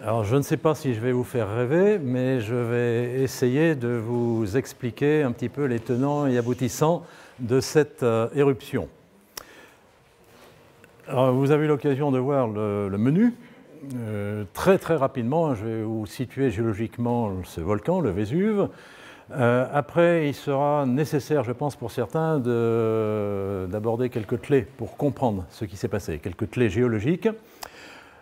Je ne sais pas si je vais vous faire rêver, mais je vais essayer de vous expliquer un petit peu les tenants et aboutissants de cette euh, éruption. Vous avez eu l'occasion de voir le, menu. Euh, très très rapidement, je vais vous situer géologiquement ce volcan, le Vésuve. Euh, après, il sera nécessaire, je pense, pour certains, d'aborder quelques clés pour comprendre ce qui s'est passé, quelques clés géologiques.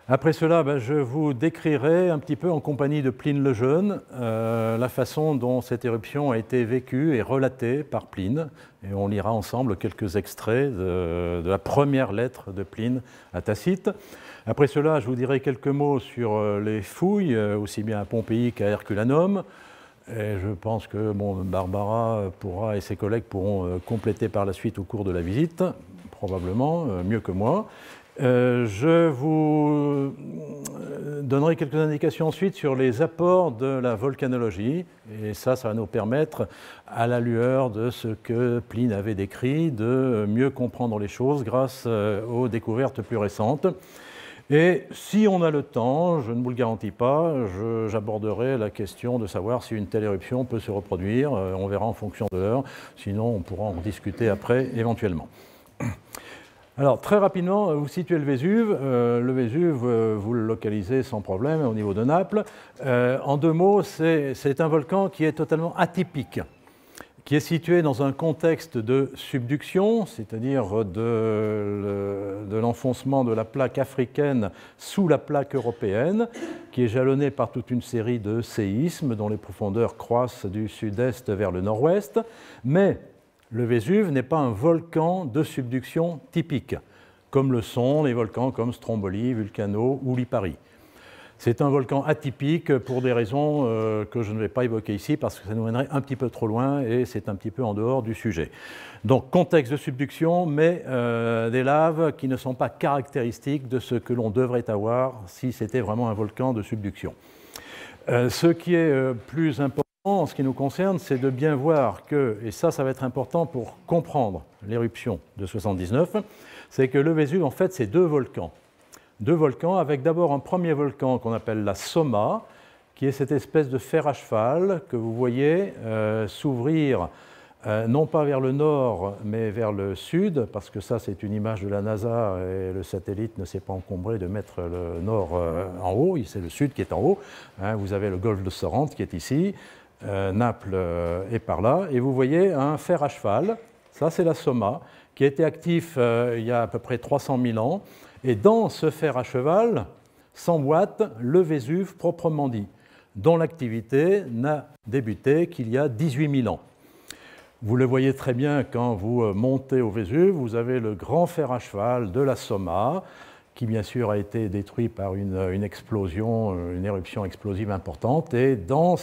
Après cela, ben, je vous décrirai un petit peu en compagnie de Pline le Jeune euh, la façon dont cette éruption a été vécue et relatée par Pline. Et on lira ensemble quelques extraits de, la première lettre de Pline à Tacite. Après cela, je vous dirai quelques mots sur euh, les fouilles, aussi bien à Pompéi qu'à Herculanum. Et je pense que bon, Barbara pourra et ses collègues pourront euh, compléter par la suite au cours de la visite, probablement euh, mieux que moi. Euh, je vous donnerai quelques indications ensuite sur les apports de la volcanologie, et ça, ça va nous permettre, à la lueur de ce que Pline avait décrit, de mieux comprendre les choses grâce aux découvertes plus récentes. Et si on a le temps, je ne vous le garantis pas, j'aborderai la question de savoir si une telle éruption peut se reproduire. Euh, on verra en fonction de l'heure, sinon on pourra en discuter après éventuellement. Alors très rapidement, vous situez le Vésuve. Euh, le Vésuve, euh, vous le localisez sans problème au niveau de Naples. en deux mots, c'est un volcan qui est totalement atypique qui est situé dans un contexte de subduction, c'est-à-dire de, l'enfoncement de la plaque africaine sous la plaque européenne, qui est jalonnée par toute une série de séismes dont les profondeurs croissent du sud-est vers le nord-ouest. Mais le Vésuve n'est pas un volcan de subduction typique, comme le sont les volcans comme Stromboli, Vulcano ou Lipari. C'est un volcan atypique pour des raisons euh, que je ne vais pas évoquer ici parce que ça nous mènerait un petit peu trop loin et c'est un petit peu en dehors du sujet. Donc contexte de subduction, mais euh, des laves qui ne sont pas caractéristiques de ce que l'on devrait avoir si c'était vraiment un volcan de subduction. Euh, ce qui est plus important ce qui nous concerne, c'est de bien voir que, et ça, ça va être important pour comprendre l'éruption de 79, c'est que le Vésuve, en fait, c'est deux volcans deux volcans, avec d'abord un premier volcan qu'on appelle la Soma, qui est cette espèce de fer à cheval que vous voyez euh, s'ouvrir euh, non pas vers le nord, mais vers le sud, parce que ça c'est une image de la NASA et le satellite ne s'est pas encombré de mettre le nord euh, en haut, c'est le sud qui est en haut. Hein. vous avez le golfe de Sorrente qui est ici, Naples est par là, et vous voyez un fer à cheval, ça c'est la Soma, qui a été actif il y a à peu près 300 000 ans. Et dans ce fer à cheval s'emboîte le Vésuve proprement dit, dont l'activité n'a débuté qu'il y a 18 000 ans. Vous le voyez très bien quand vous euh, montez au Vésuve, vous avez le grand fer à cheval de la Soma, qui bien sûr a été détruit par une, explosion, euh, une éruption explosive importante, et dans,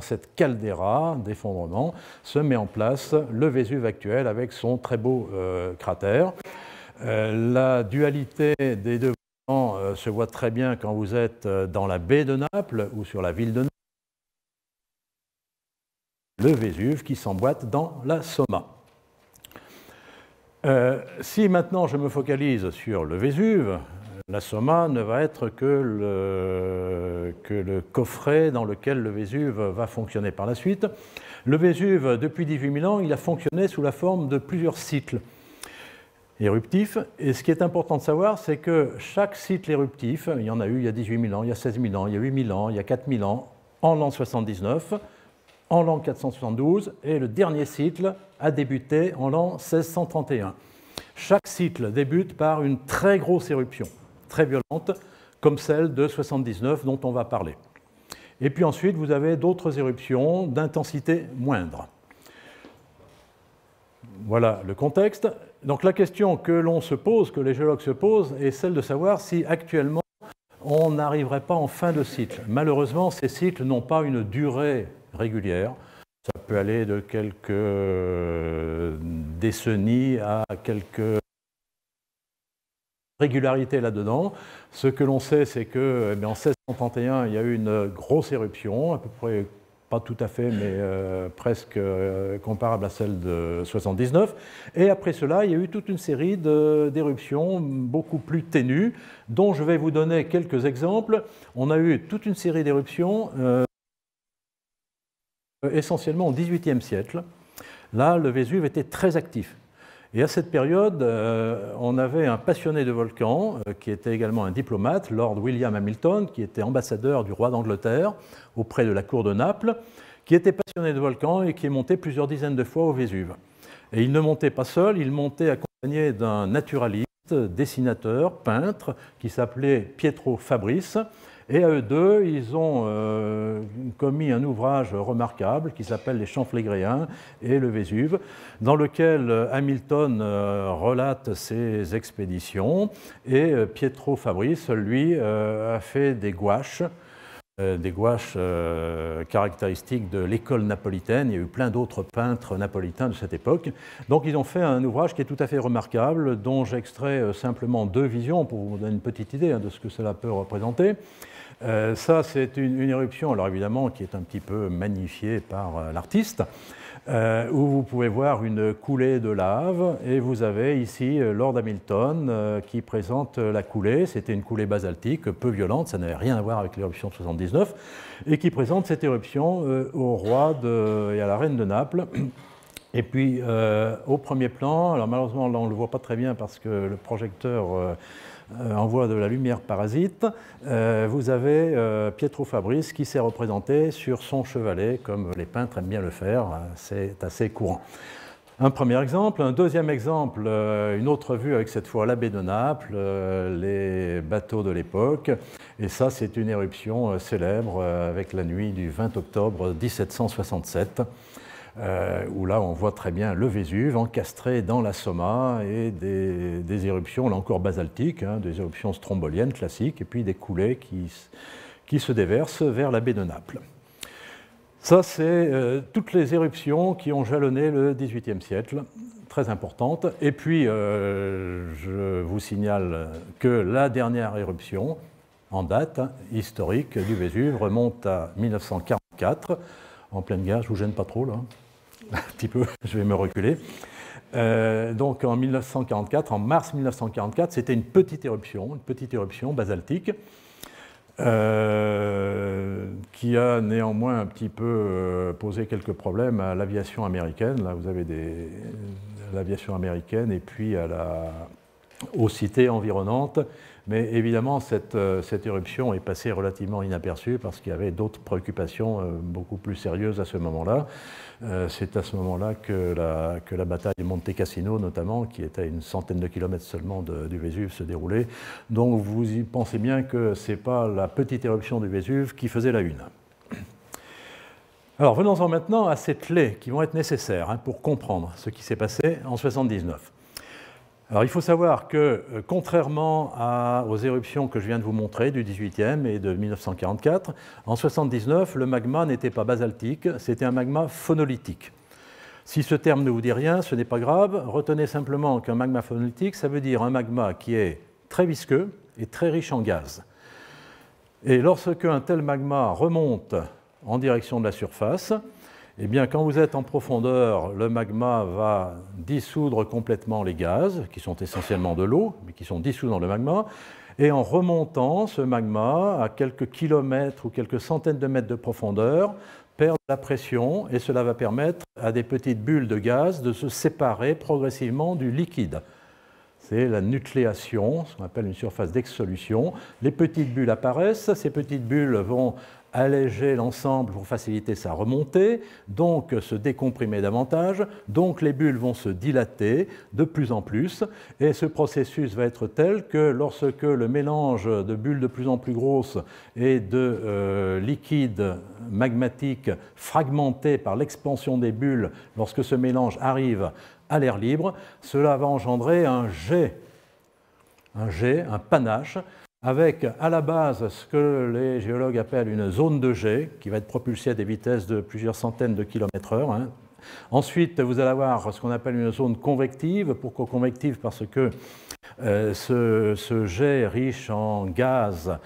cette caldeira d'effondrement se met en place le Vésuve actuel avec son très beau euh, cratère. Euh, la dualité des deux volcans euh, se voit très bien quand vous êtes euh, dans la baie de Naples ou sur la ville de Naples. Le Vésuve qui s'emboîte dans la Soma. si maintenant je me focalise sur le Vésuve, la Soma ne va être que le, coffret dans lequel le Vésuve va fonctionner par la suite. Le Vésuve, depuis 18 000 ans, il a fonctionné sous la forme de plusieurs cycles éruptif. Et ce qui est important de savoir, c'est que chaque cycle éruptif, il y en a eu il y a 18 000 ans, il y a 16 000 ans, il y a 8 000 ans, il y a 4 000 ans, en l'an 79, en l'an 472, et le dernier cycle a débuté en l'an 1631. Chaque cycle débute par une très grosse éruption, très violente, comme celle de 79 dont on va parler. Et puis ensuite, vous avez d'autres éruptions d'intensité moindre. Voilà le contexte. Donc la question que l'on se pose, que les géologues se posent, est celle de savoir si actuellement on n'arriverait pas en fin de cycle. Malheureusement, ces cycles n'ont pas une durée régulière. Ça peut aller de quelques décennies à quelques régularités là-dedans. Ce que l'on sait, c'est que eh en 1631, il y a eu une grosse éruption, à peu près pas tout à fait, mais presque comparable à celle de 79. Et après cela, il y a eu toute une série d'éruptions beaucoup plus ténues, dont je vais vous donner quelques exemples. On a eu toute une série d'éruptions essentiellement au XVIIIe siècle. Là, le Vésuve était très actif. Et à cette période, euh, on avait un passionné de volcans, euh, qui était également un diplomate, Lord William Hamilton, qui était ambassadeur du roi d'Angleterre auprès de la cour de Naples, qui était passionné de volcans et qui est monté plusieurs dizaines de fois au Vésuve. Et il ne montait pas seul, il montait accompagné d'un naturaliste, dessinateur, peintre, qui s'appelait Pietro Fabrice, et à eux deux, ils ont euh, commis un ouvrage remarquable qui s'appelle Les Champs Flégréens et le Vésuve, dans lequel euh, Hamilton euh, relate ses expéditions et Pietro Fabrice, lui, a fait des gouaches des gouaches caractéristiques de l'école napolitaine. Il y a eu plein d'autres peintres napolitains de cette époque. Donc ils ont fait un ouvrage qui est tout à fait remarquable, dont j'extrais simplement deux visions pour vous donner une petite idée hein, de ce que cela peut représenter. Euh, ça, c'est une, éruption, alors évidemment, qui est un petit peu magnifiée par euh, l'artiste, euh, où vous pouvez voir une coulée de lave, et vous avez ici Lord Hamilton qui présente la coulée. C'était une coulée basaltique, peu violente, ça n'avait rien à voir avec l'éruption de 79, et qui présente cette éruption au roi et à la reine de Naples. Et puis, au premier plan, alors malheureusement, là, on ne le voit pas très bien parce que le projecteur envoie de la lumière parasite, euh, vous avez euh, Pietro Fabrice qui s'est représenté sur son chevalet, comme les peintres aiment bien le faire, c'est assez courant. Un premier exemple. Un deuxième exemple, une autre vue avec cette fois la baie de Naples, les bateaux de l'époque. Et ça, c'est une éruption célèbre avec la nuit du 20 octobre 1767. Euh, où là on voit très bien le Vésuve encastré dans la Somma et des, éruptions, là encore basaltiques, hein, des éruptions stromboliennes classiques, et puis des coulées qui, qui se déversent vers la baie de Naples. Ça, c'est euh, toutes les éruptions qui ont jalonné le XVIIIe siècle, très importantes. Et puis, euh, je vous signale que la dernière éruption en date historique du Vésuve remonte à 1944, en pleine guerre. Je vous gêne pas trop là un petit peu, je vais me reculer. Euh, donc en 1944, en mars 1944, c'était une petite éruption, une petite éruption basaltique, euh, qui a néanmoins un petit peu euh, posé quelques problèmes à l'aviation américaine. Là, vous avez l'aviation américaine et puis à la, aux cités environnantes. Mais évidemment, cette, cette, éruption est passée relativement inaperçue parce qu'il y avait d'autres préoccupations beaucoup plus sérieuses à ce moment-là. Euh, c'est à ce moment-là que la, que la, bataille de Monte Cassino, notamment, qui était à une centaine de kilomètres seulement du Vésuve, se déroulait. Donc vous y pensez bien que ce n'est pas la petite éruption du Vésuve qui faisait la une. Alors venons-en maintenant à ces clés qui vont être nécessaires hein, pour comprendre ce qui s'est passé en 79. Alors il faut savoir que, euh, contrairement aux éruptions que je viens de vous montrer du 18e et de 1944, en 79, le magma n'était pas basaltique, c'était un magma phonolithique. Si ce terme ne vous dit rien, ce n'est pas grave. Retenez simplement qu'un magma phonolithique, ça veut dire un magma qui est très visqueux et très riche en gaz. Et lorsque un tel magma remonte en direction de la surface, eh bien, quand vous êtes en profondeur, le magma va dissoudre complètement les gaz, qui sont essentiellement de l'eau, mais qui sont dissous dans le magma. Et en remontant, ce magma, à quelques kilomètres ou quelques centaines de mètres de profondeur, perd la pression et cela va permettre à des petites bulles de gaz de se séparer progressivement du liquide. C'est la nucléation, ce qu'on appelle une surface d'exsolution. Les petites bulles apparaissent, ces petites bulles vont alléger l'ensemble pour faciliter sa remontée, donc se décomprimer davantage, donc les bulles vont se dilater de plus en plus, et ce processus va être tel que lorsque le mélange de bulles de plus en plus grosses et de euh, liquide magmatique fragmenté par l'expansion des bulles, lorsque ce mélange arrive à l'air libre, cela va engendrer un jet, un jet, un panache, avec à la base ce que les géologues appellent une zone de jet, qui va être propulsée à des vitesses de plusieurs centaines de kilomètres heure. Hein. Ensuite, vous allez avoir ce qu'on appelle une zone convective. Pourquoi convective? Parce que euh, ce, jet riche en gaz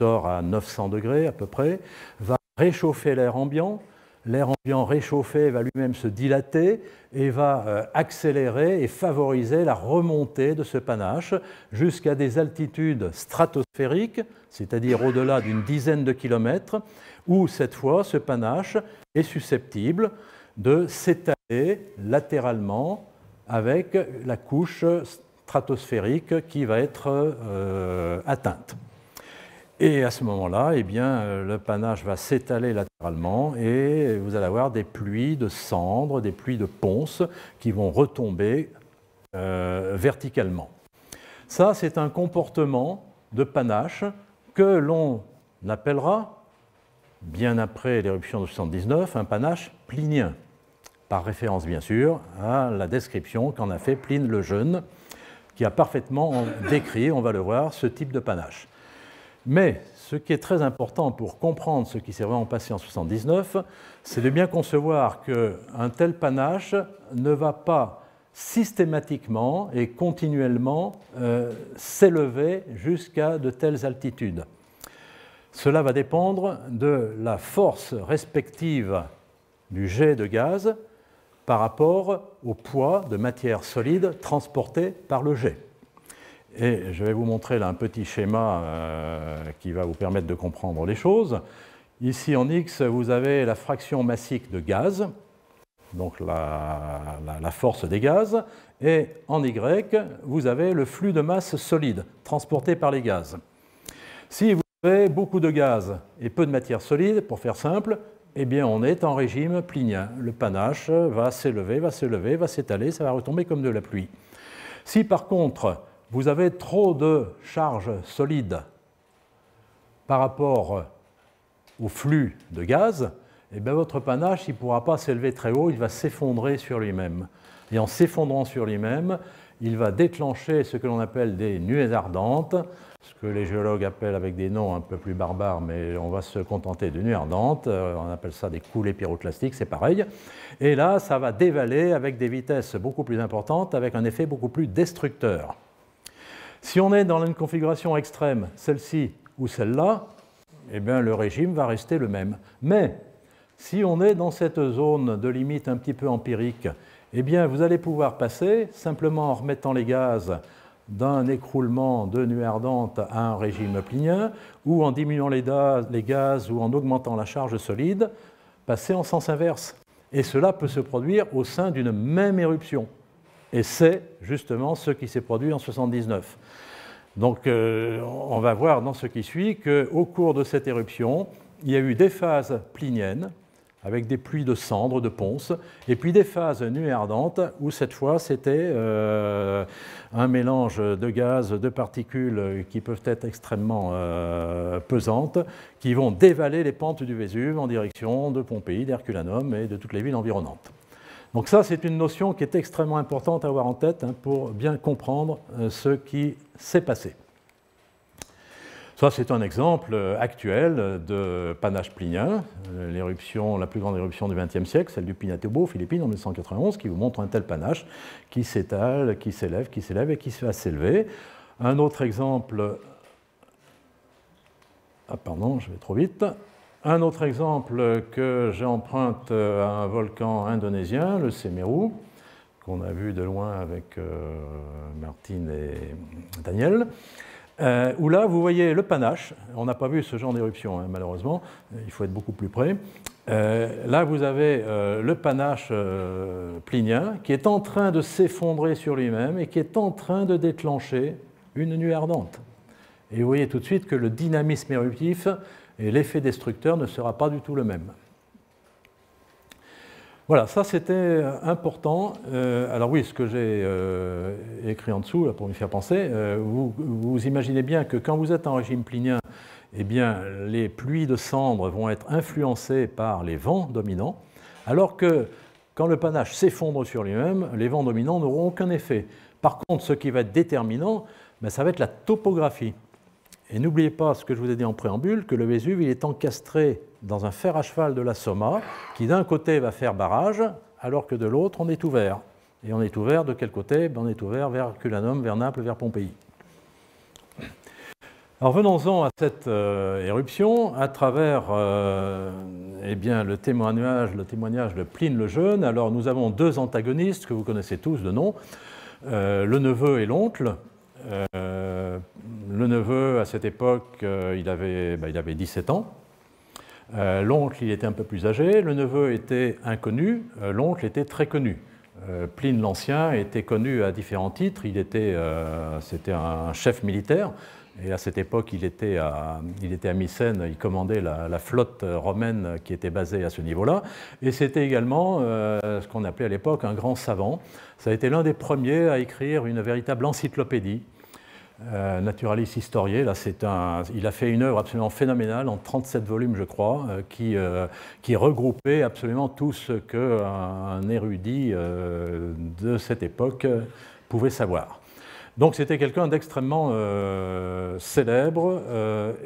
sort à 900 degrés à peu près, va réchauffer l'air ambiant. L'air ambiant réchauffé va lui-même se dilater et va euh, accélérer et favoriser la remontée de ce panache jusqu'à des altitudes stratosphériques, c'est-à-dire au-delà d'une dizaine de kilomètres, où cette fois ce panache est susceptible de s'étaler latéralement avec la couche stratosphérique qui va être euh, atteinte. Et à ce moment-là, eh bien, euh, le panache va s'étaler latéralement et vous allez avoir des pluies de cendres, des pluies de ponce qui vont retomber euh, verticalement. Ça, c'est un comportement de panache que l'on appellera, bien après l'éruption de 79, un panache plinien, par référence bien sûr à la description qu'en a fait Pline le Jeune, qui a parfaitement décrit, on va le voir, ce type de panache. Mais ce qui est très important pour comprendre ce qui s'est vraiment passé en 79, c'est de bien concevoir qu'un tel panache ne va pas systématiquement et continuellement euh, s'élever jusqu'à de telles altitudes. Cela va dépendre de la force respective du jet de gaz par rapport au poids de matière solide transporté par le jet. Et je vais vous montrer là un petit schéma euh, qui va vous permettre de comprendre les choses. Ici en X, vous avez la fraction massique de gaz, donc la, force des gaz, et en Y, vous avez le flux de masse solide transporté par les gaz. Si vous avez beaucoup de gaz et peu de matière solide, pour faire simple, eh bien on est en régime plinien. Le panache va s'élever, va s'élever, va s'étaler, ça va retomber comme de la pluie. Si par contre vous avez trop de charge solide par rapport au flux de gaz, et eh bien votre panache ne pourra pas s'élever très haut, il va s'effondrer sur lui-même. Et en s'effondrant sur lui-même, il va déclencher ce que l'on appelle des nuées ardentes, ce que les géologues appellent avec des noms un peu plus barbares, mais on va se contenter de nuées ardentes, euh, on appelle ça des coulées pyroclastiques, c'est pareil. Et là, ça va dévaler avec des vitesses beaucoup plus importantes, avec un effet beaucoup plus destructeur. Si on est dans une configuration extrême, celle-ci ou celle-là, eh bien, le régime va rester le même. Mais si on est dans cette zone de limite un petit peu empirique, eh bien, vous allez pouvoir passer simplement en remettant les gaz d'un écroulement de nuée ardente à un régime plinien, ou en diminuant les, les gaz ou en augmentant la charge solide, passer en sens inverse. Et cela peut se produire au sein d'une même éruption. Et c'est justement ce qui s'est produit en 79. Donc euh, on va voir dans ce qui suit qu'au cours de cette éruption, il y a eu des phases pliniennes, avec des pluies de cendres, de ponce, et puis des phases nuées ardentes, où cette fois c'était euh, un mélange de gaz, de particules qui peuvent être extrêmement euh, pesantes, qui vont dévaler les pentes du Vésuve en direction de Pompéi, d'Herculanum et de toutes les villes environnantes. Donc ça, c'est une notion qui est extrêmement importante à avoir en tête hein, pour bien comprendre euh, ce qui s'est passé. Ça, c'est un exemple euh, actuel de panache plinien, euh, l'éruption, la plus grande éruption du XXe siècle, celle du Pinatubo, Philippines, en 1991, qui vous montre un tel panache qui s'étale, qui s'élève, qui s'élève et qui va s'élever. Un autre exemple, ah pardon, je vais trop vite. Un autre exemple que j'emprunte à un volcan indonésien, le Semeru, qu'on a vu de loin avec euh, Martine et Daniel, euh, où là, vous voyez le panache. On n'a pas vu ce genre d'éruption, hein, malheureusement. Il faut être beaucoup plus près. Euh, là, vous avez le panache plinien qui est en train de s'effondrer sur lui-même et qui est en train de déclencher une nuée ardente. Et vous voyez tout de suite que le dynamisme éruptif et l'effet destructeur ne sera pas du tout le même. Voilà, ça c'était important. Euh, alors oui, ce que j'ai euh, écrit en dessous pour me faire penser, euh, vous, imaginez bien que quand vous êtes en régime plinien, eh bien, les pluies de cendres vont être influencées par les vents dominants, alors que quand le panache s'effondre sur lui-même, les vents dominants n'auront aucun effet. Par contre, ce qui va être déterminant, ben, ça va être la topographie. Et n'oubliez pas ce que je vous ai dit en préambule, que le Vésuve il est encastré dans un fer à cheval de la Somma, qui d'un côté va faire barrage, alors que de l'autre on est ouvert. Et on est ouvert de quel côté? Ben, On est ouvert vers Culanum, vers Naples, vers Pompéi. Alors venons-en à cette éruption à travers eh bien, le, témoignage, le témoignage de Pline le Jeune. Alors nous avons deux antagonistes que vous connaissez tous de nom, le neveu et l'oncle. Le neveu, à cette époque, il, avait, bah, il avait 17 ans. Euh, l'oncle, il était un peu plus âgé, le neveu était inconnu, euh, l'oncle était très connu. Euh, Pline l'Ancien était connu à différents titres, il était, c'était un chef militaire, et à cette époque, il était à, il était à Mycène, il commandait la, flotte romaine qui était basée à ce niveau-là. Et c'était également ce qu'on appelait à l'époque un grand savant. Ça a été l'un des premiers à écrire une véritable encyclopédie euh, naturaliste historien. Là, un, il a fait une œuvre absolument phénoménale en 37 volumes, je crois, euh, qui, euh, qui, regroupait absolument tout ce qu'un érudit de cette époque pouvait savoir. Donc c'était quelqu'un d'extrêmement célèbre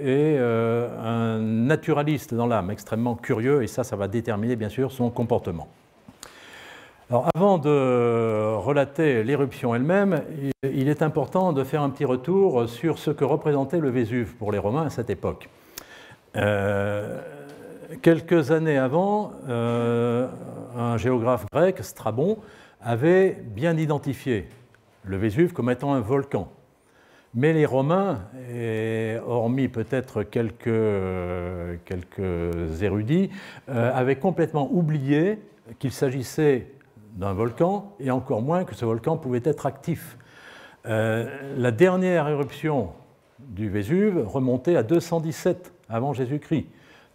et un naturaliste dans l'âme, extrêmement curieux, et ça, ça va déterminer bien sûr son comportement. Avant de relater l'éruption elle-même, il est important de faire un petit retour sur ce que représentait le Vésuve pour les Romains à cette époque. Euh, quelques années avant, euh, un géographe grec, Strabon, avait bien identifié le Vésuve comme étant un volcan. Mais les Romains, hormis peut-être quelques, quelques érudits, euh, avaient complètement oublié qu'il s'agissait d'un volcan, et encore moins que ce volcan pouvait être actif. Euh, la dernière éruption du Vésuve remontait à 217 avant Jésus-Christ.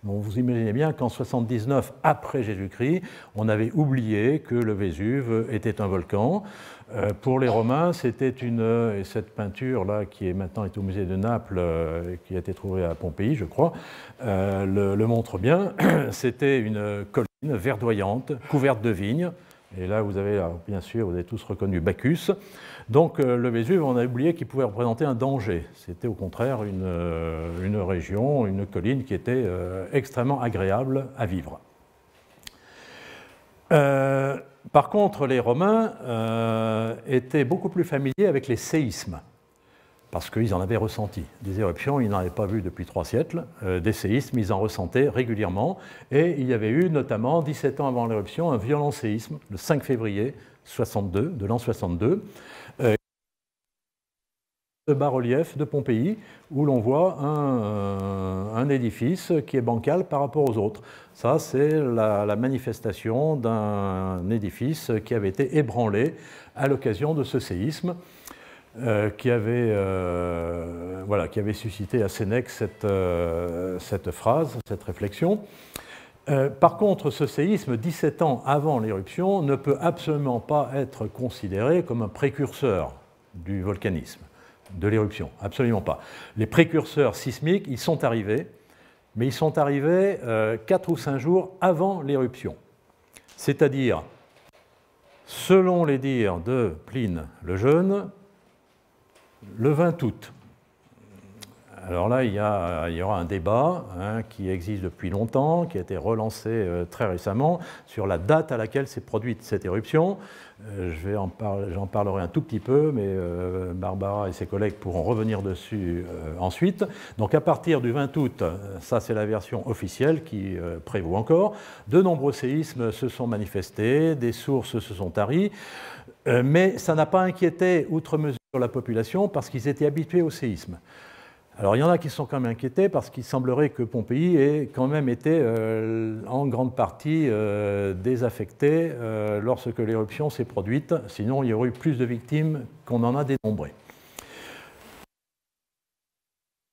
vous imaginez bien qu'en 79 après Jésus-Christ, on avait oublié que le Vésuve était un volcan. Euh, pour les Romains, c'était une et cette peinture là qui est maintenant au musée de Naples, euh, qui a été trouvée à Pompéi, je crois, le, montre bien. C'était une colline verdoyante, couverte de vignes, et là, vous avez, bien sûr, vous avez tous reconnu Bacchus. Donc, euh, le Vésuve, on a oublié qu'il pouvait représenter un danger. C'était au contraire une, euh, région, une colline qui était euh, extrêmement agréable à vivre. par contre, les Romains étaient beaucoup plus familiers avec les séismes parce qu'ils en avaient ressenti. Des éruptions, ils n'en avaient pas vu depuis trois siècles. Euh, des séismes, ils en ressentaient régulièrement. Et il y avait eu, notamment, 17 ans avant l'éruption, un violent séisme, le 5 février 62, de l'an 62, euh, bas-relief de Pompéi, où l'on voit euh, un, édifice qui est bancal par rapport aux autres. Ça, c'est la manifestation d'un édifice qui avait été ébranlé à l'occasion de ce séisme. Euh, qui, avait, euh, voilà, qui avait suscité à Sénèque cette, euh, cette phrase, cette réflexion. par contre, ce séisme, 17 ans avant l'éruption, ne peut absolument pas être considéré comme un précurseur du volcanisme, de l'éruption. Absolument pas. Les précurseurs sismiques, ils sont arrivés, mais ils sont arrivés 4 ou 5 jours avant l'éruption. C'est-à-dire, selon les dires de Pline le Jeune, le 20 août. Alors là, il y, aura un débat hein, qui existe depuis longtemps, qui a été relancé euh, très récemment sur la date à laquelle s'est produite cette éruption. Euh, j'en parlerai un tout petit peu, mais euh, Barbara et ses collègues pourront revenir dessus ensuite. Donc à partir du 20 août, ça c'est la version officielle qui prévaut encore, de nombreux séismes se sont manifestés, des sources se sont taries. Mais ça n'a pas inquiété outre mesure la population parce qu'ils étaient habitués au séisme. Alors il y en a qui sont quand même inquiétés parce qu'il semblerait que Pompéi ait quand même été euh, en grande partie euh, désaffecté lorsque l'éruption s'est produite, sinon il y aurait eu plus de victimes qu'on en a dénombrées.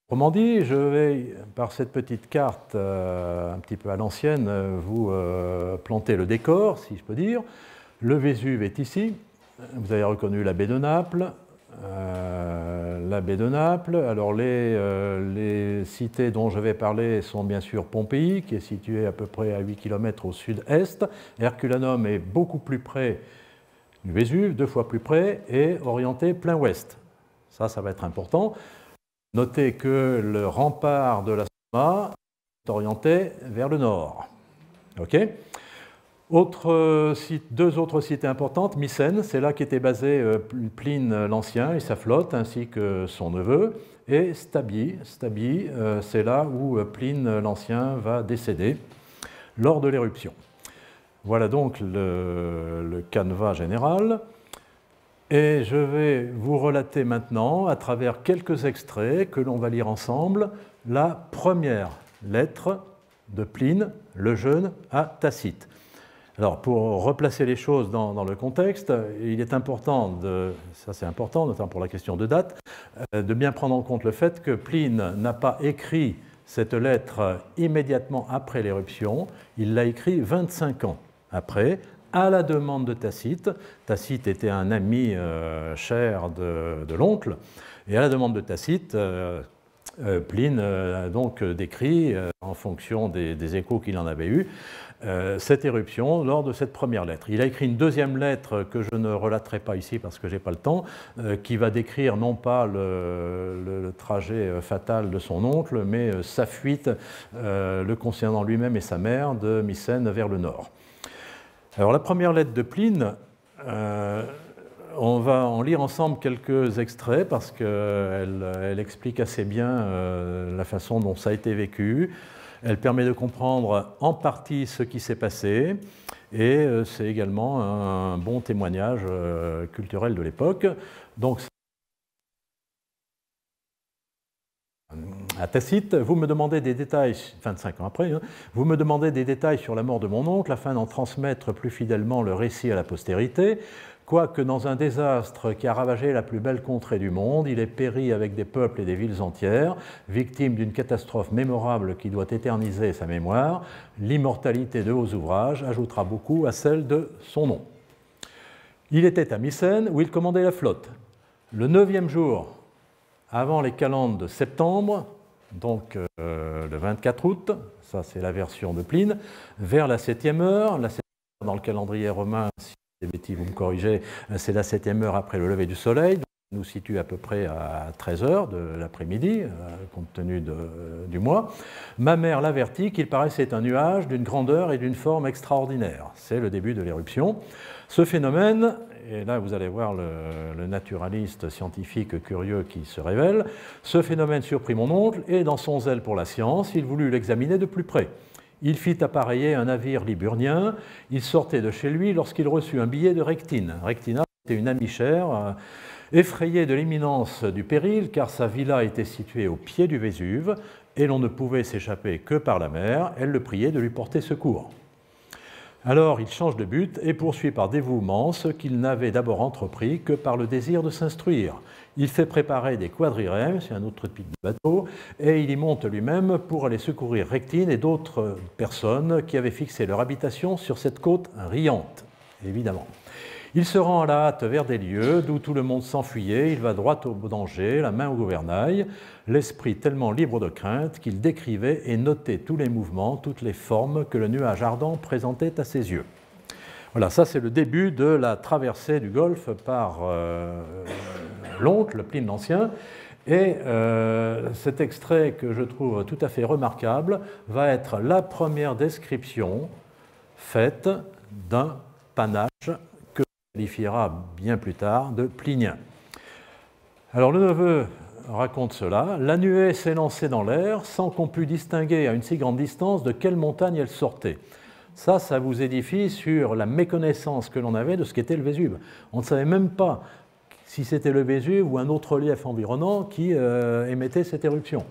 Autrement dit, je vais, par cette petite carte un petit peu à l'ancienne, vous planter le décor, si je peux dire. Le Vésuve est ici, vous avez reconnu la baie de Naples. Euh, la baie de Naples. Alors euh, les, cités dont je vais parler sont bien sûr Pompéi, qui est située à peu près à 8 km au sud-est. Herculanum est beaucoup plus près du Vésuve, deux fois plus près, et orienté plein ouest. Ça, ça va être important. Notez que le rempart de la Soma est orienté vers le nord. OK? Autre deux autres cités importantes, Mycène, c'est là qu'était basé Pline l'Ancien et sa flotte, ainsi que son neveu, et Stabie, Stabie c'est là où Pline l'Ancien va décéder lors de l'éruption. Voilà donc le, le canevas général. Et je vais vous relater maintenant, à travers quelques extraits que l'on va lire ensemble, la première lettre de Pline le Jeune à Tacite. Alors, pour replacer les choses dans, le contexte, il est important, ça c'est important, notamment pour la question de date, euh, de bien prendre en compte le fait que Pline n'a pas écrit cette lettre immédiatement après l'éruption, il l'a écrit 25 ans après, à la demande de Tacite. Tacite était un ami euh, cher de, l'oncle, et à la demande de Tacite, euh, Pline a donc décrit, en fonction des, échos qu'il en avait eus, cette éruption lors de cette première lettre. Il a écrit une deuxième lettre que je ne relaterai pas ici parce que je n'ai pas le temps, qui va décrire non pas le, trajet fatal de son oncle, mais sa fuite le concernant lui-même et sa mère de Mycène vers le nord. Alors la première lettre de Pline, euh, on va en lire ensemble quelques extraits parce qu'elle elle explique assez bien euh, la façon dont ça a été vécu. Elle permet de comprendre en partie ce qui s'est passé et euh, c'est également un bon témoignage culturel de l'époque. Donc à Tacite, vous me demandez des détails, 25 ans après, hein, vous me demandez des détails sur la mort de mon oncle afin d'en transmettre plus fidèlement le récit à la postérité, quoique dans un désastre qui a ravagé la plus belle contrée du monde, il ait péri avec des peuples et des villes entières, victime d'une catastrophe mémorable qui doit éterniser sa mémoire, l'immortalité de vos ouvrages ajoutera beaucoup à celle de son nom. Il était à Mycène où il commandait la flotte. Le neuvième jour avant les calendes de septembre, donc euh, le 24 août, ça c'est la version de Pline, vers la septième heure, heure dans le calendrier romain, vous me corrigez, c'est la septième heure après le lever du soleil, nous situe à peu près à 13 heures de l'après-midi, euh, compte tenu du mois. Ma mère l'avertit qu'il paraissait un nuage d'une grandeur et d'une forme extraordinaire. C'est le début de l'éruption. Ce phénomène et là vous allez voir le, naturaliste scientifique curieux qui se révèle, ce phénomène surprit mon oncle et dans son zèle pour la science, il voulut l'examiner de plus près. Il fit appareiller un navire liburnien, il sortait de chez lui lorsqu'il reçut un billet de Rectine. Rectina était une amie chère, euh, effrayée de l'imminence du péril car sa villa était située au pied du Vésuve et l'on ne pouvait s'échapper que par la mer, elle le priait de lui porter secours. Alors il change de but et poursuit par dévouement ce qu'il n'avait d'abord entrepris que par le désir de s'instruire. Il fait préparer des quadrirèmes, c'est un autre type de bateau, et il y monte lui-même pour aller secourir Rectine et d'autres personnes qui avaient fixé leur habitation sur cette côte riante, évidemment. Il se rend à la hâte vers des lieux d'où tout le monde s'enfuyait, il va droit au danger, la main au gouvernail, l'esprit tellement libre de crainte qu'il décrivait et notait tous les mouvements, toutes les formes que le nuage ardent présentait à ses yeux. Voilà, ça c'est le début de la traversée du Golfe par euh, l'oncle, Pline l'Ancien. Et euh, cet extrait que je trouve tout à fait remarquable va être la première description faite d'un panache qualifiera bien plus tard de plinien. Alors le neveu raconte cela. La nuée s'est lancée dans l'air sans qu'on pût distinguer à une si grande distance de quelle montagne elle sortait. Ça, ça vous édifie sur la méconnaissance que l'on avait de ce qu'était le Vésuve. On ne savait même pas si c'était le Vésuve ou un autre relief environnant qui euh, émettait cette éruption.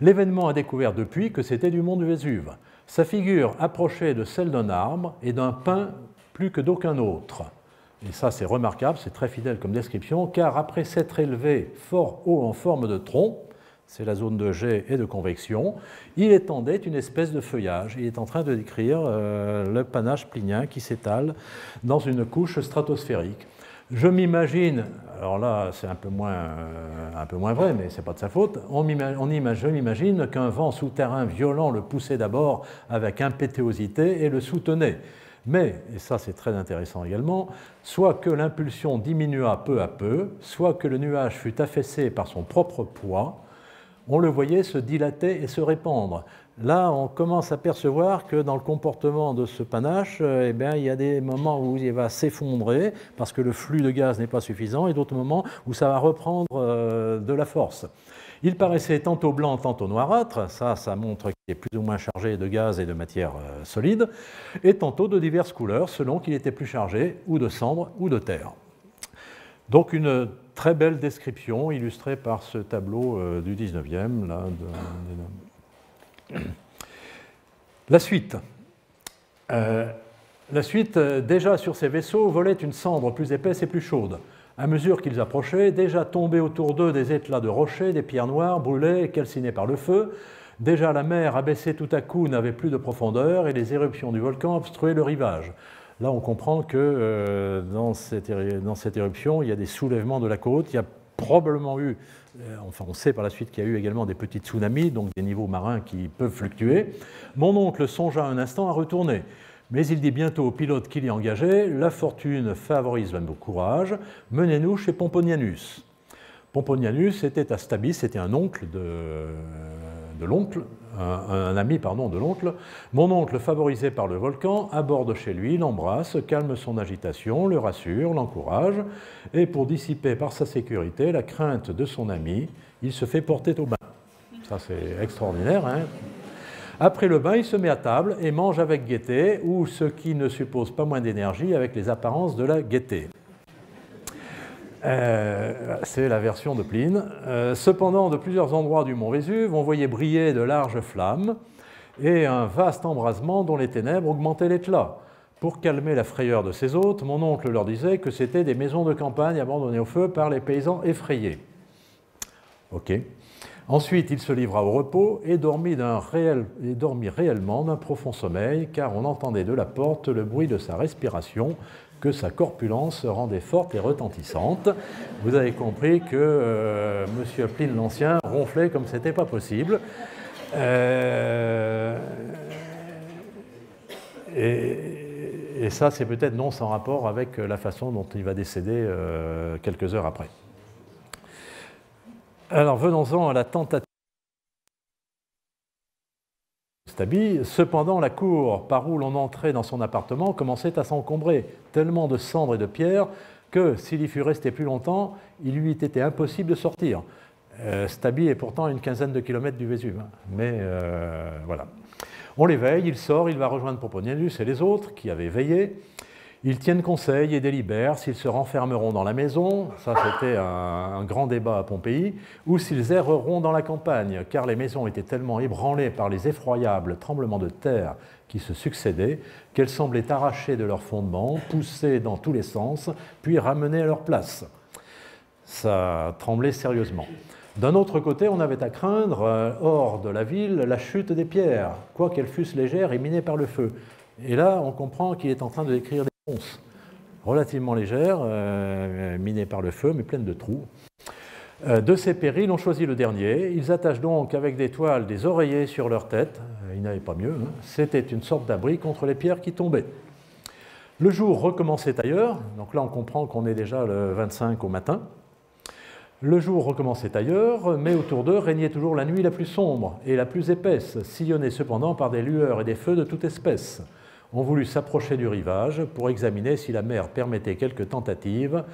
L'événement a découvert depuis que c'était du mont du Vésuve. Sa figure approchait de celle d'un arbre et d'un pin plus que d'aucun autre. Et ça, c'est remarquable, c'est très fidèle comme description, car après s'être élevé fort haut en forme de tronc, c'est la zone de jet et de convection, il étendait une espèce de feuillage. Il est en train de décrire euh, le panache plinien qui s'étale dans une couche stratosphérique. Je m'imagine, alors là c'est un peu moins, euh, vrai, mais ce n'est pas de sa faute, on je m'imagine qu'un vent souterrain violent le poussait d'abord avec impétuosité et le soutenait. Mais, et ça c'est très intéressant également, soit que l'impulsion diminua peu à peu, soit que le nuage fut affaissé par son propre poids, on le voyait se dilater et se répandre. Là, on commence à percevoir que dans le comportement de ce panache, eh bien, il y a des moments où il va s'effondrer parce que le flux de gaz n'est pas suffisant et d'autres moments où ça va reprendre euh, de la force. Il paraissait tantôt blanc, tantôt noirâtre, ça, ça montre qu'il est plus ou moins chargé de gaz et de matière euh, solide, et tantôt de diverses couleurs selon qu'il était plus chargé ou de cendre ou de terre. Donc une très belle description illustrée par ce tableau euh, du 19e. Là, la suite. Euh, la suite, déjà sur ces vaisseaux, volait une cendre plus épaisse et plus chaude. À mesure qu'ils approchaient, déjà tombaient autour d'eux des éclats de rochers, des pierres noires brûlées calcinées par le feu. Déjà la mer, abaissée tout à coup, n'avait plus de profondeur et les éruptions du volcan obstruaient le rivage. Là, on comprend que euh, dans, cette, dans, cette, éruption, il y a des soulèvements de la côte. Il y a probablement eu euh, enfin on sait par la suite qu'il y a eu également des petits tsunamis, donc des niveaux marins qui peuvent fluctuer. Mon oncle songea un instant à retourner, mais il dit bientôt au pilote qu'il y engagé La fortune favorise le courage, menez-nous chez Pomponianus. Pomponianus était à Stabis, c'était un oncle de, l'oncle, un, ami pardon, de l'oncle. Mon oncle, favorisé par le volcan, aborde chez lui, l'embrasse, calme son agitation, le rassure, l'encourage, et pour dissiper par sa sécurité la crainte de son ami, il se fait porter au bain. Ça, c'est extraordinaire. Hein Après le bain, il se met à table et mange avec gaieté, ou ce qui ne suppose pas moins d'énergie, avec les apparences de la gaieté. Euh, c'est la version de Pline. Euh, cependant, de plusieurs endroits du mont Vésuve, on voyait briller de larges flammes et un vaste embrasement dont les ténèbres augmentaient l'éclat. Pour calmer la frayeur de ses hôtes, mon oncle leur disait que c'était des maisons de campagne abandonnées au feu par les paysans effrayés. Ok. Ensuite, il se livra au repos et dormit, réellement d'un profond sommeil, car on entendait de la porte le bruit de sa respiration que sa corpulence rendait forte et retentissante. Vous avez compris que euh, M. Pline l'Ancien ronflait comme c'était pas possible. Euh, et, ça, c'est peut-être non sans rapport avec la façon dont il va décéder euh, quelques heures après. Alors venons-en à la tentative Cependant, la cour par où l'on entrait dans son appartement commençait à s'encombrer, tellement de cendres et de pierres que, s'il y fût resté plus longtemps, il lui eût été impossible de sortir. Euh, Stabi est pourtant à une quinzaine de kilomètres du Vésuve, hein. mais euh, voilà. On l'éveille, il sort, il va rejoindre Poponianus et les autres qui avaient veillé. Ils tiennent conseil et délibèrent s'ils se renfermeront dans la maison, ça c'était un, grand débat à Pompéi, ou s'ils erreront dans la campagne, car les maisons étaient tellement ébranlées par les effroyables tremblements de terre qui se succédaient qu'elles semblaient arrachées de leurs fondements, poussées dans tous les sens, puis ramenées à leur place. Ça tremblait sérieusement. D'un autre côté, on avait à craindre, euh, hors de la ville, la chute des pierres, quoiqu'elles fussent légères et minées par le feu. Et là, on comprend qu'il est en train de décrire des relativement légère, euh, minée par le feu, mais pleine de trous. Euh, de ces périls, on choisit le dernier. Ils attachent donc avec des toiles des oreillers sur leur tête. Euh, ils n'avaient pas mieux. Hein. C'était une sorte d'abri contre les pierres qui tombaient. Le jour recommençait ailleurs. Donc là, on comprend qu'on est déjà le 25 au matin. Le jour recommençait ailleurs, mais autour d'eux régnait toujours la nuit la plus sombre et la plus épaisse, sillonnée cependant par des lueurs et des feux de toute espèce ont voulu s'approcher du rivage pour examiner si la mer permettait quelques tentatives,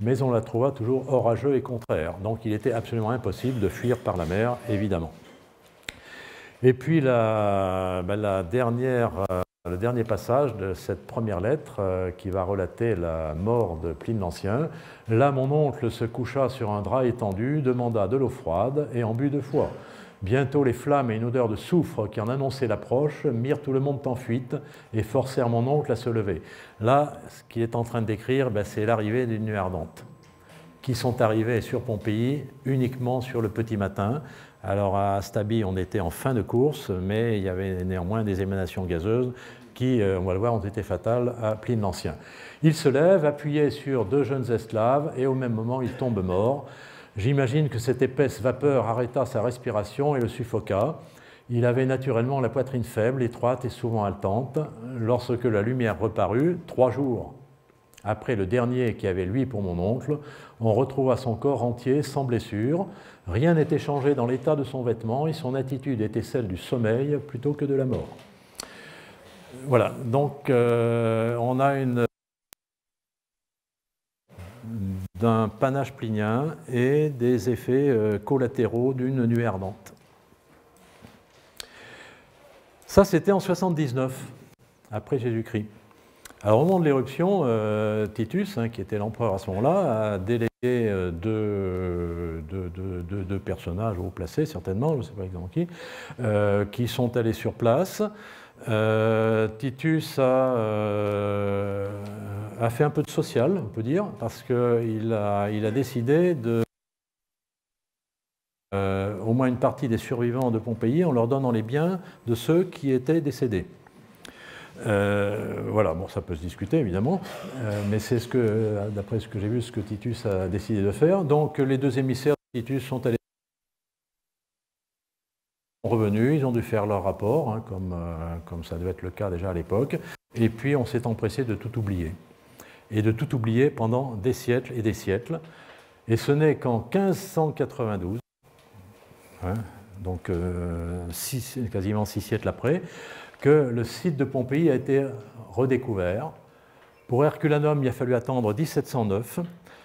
mais on la trouva toujours orageux et contraire. Donc il était absolument impossible de fuir par la mer, évidemment. Et puis ben, euh, le dernier passage de cette première lettre euh, qui va relater la mort de Pline l'Ancien. Là, mon oncle se coucha sur un drap étendu, demanda de l'eau froide et en but de foi. Bientôt les flammes et une odeur de soufre qui en annonçaient l'approche mirent tout le monde en fuite et forcèrent mon oncle à se lever. Là, ce qu'il est en train de décrire, ben, c'est l'arrivée d'une nuit ardente, qui sont arrivées sur Pompéi uniquement sur le petit matin. Alors à Stabi, on était en fin de course, mais il y avait néanmoins des émanations gazeuses qui, euh, on va le voir, ont été fatales à Pline l'Ancien. Il se lève, appuyé sur deux jeunes esclaves, et au même moment, il tombe mort. J'imagine que cette épaisse vapeur arrêta sa respiration et le suffoqua. Il avait naturellement la poitrine faible, étroite et souvent haletante. Lorsque la lumière reparut, trois jours après le dernier qui avait lui pour mon oncle, on retrouva son corps entier, sans blessure. Rien n'était changé dans l'état de son vêtement et son attitude était celle du sommeil plutôt que de la mort. Voilà, donc euh, on a une d'un panache plinien et des effets euh, collatéraux d'une nuée ardente. Ça, c'était en 79, après Jésus-Christ. Alors, au moment de l'éruption, euh, Titus, hein, qui était l'empereur à ce moment-là, a délégué euh, deux, personnages haut placés, certainement, je ne sais pas exactement qui, qui sont allés sur place. Titus a a fait un peu de social, on peut dire, parce qu'il a, il a décidé de euh, au moins une partie des survivants de Pompéi en leur donnant les biens de ceux qui étaient décédés. Euh, voilà, bon, ça peut se discuter évidemment, euh, mais c'est ce que, d'après ce que j'ai vu, ce que Titus a décidé de faire. Donc les deux émissaires de Titus sont allés revenus, ils ont dû faire leur rapport, hein, comme, comme ça devait être le cas déjà à l'époque, et puis on s'est empressé de tout oublier et de tout oublier pendant des siècles et des siècles. Et ce n'est qu'en 1592, hein, donc euh, quasiment six siècles après, que le site de Pompéi a été redécouvert. Pour Herculanum, il a fallu attendre 1709.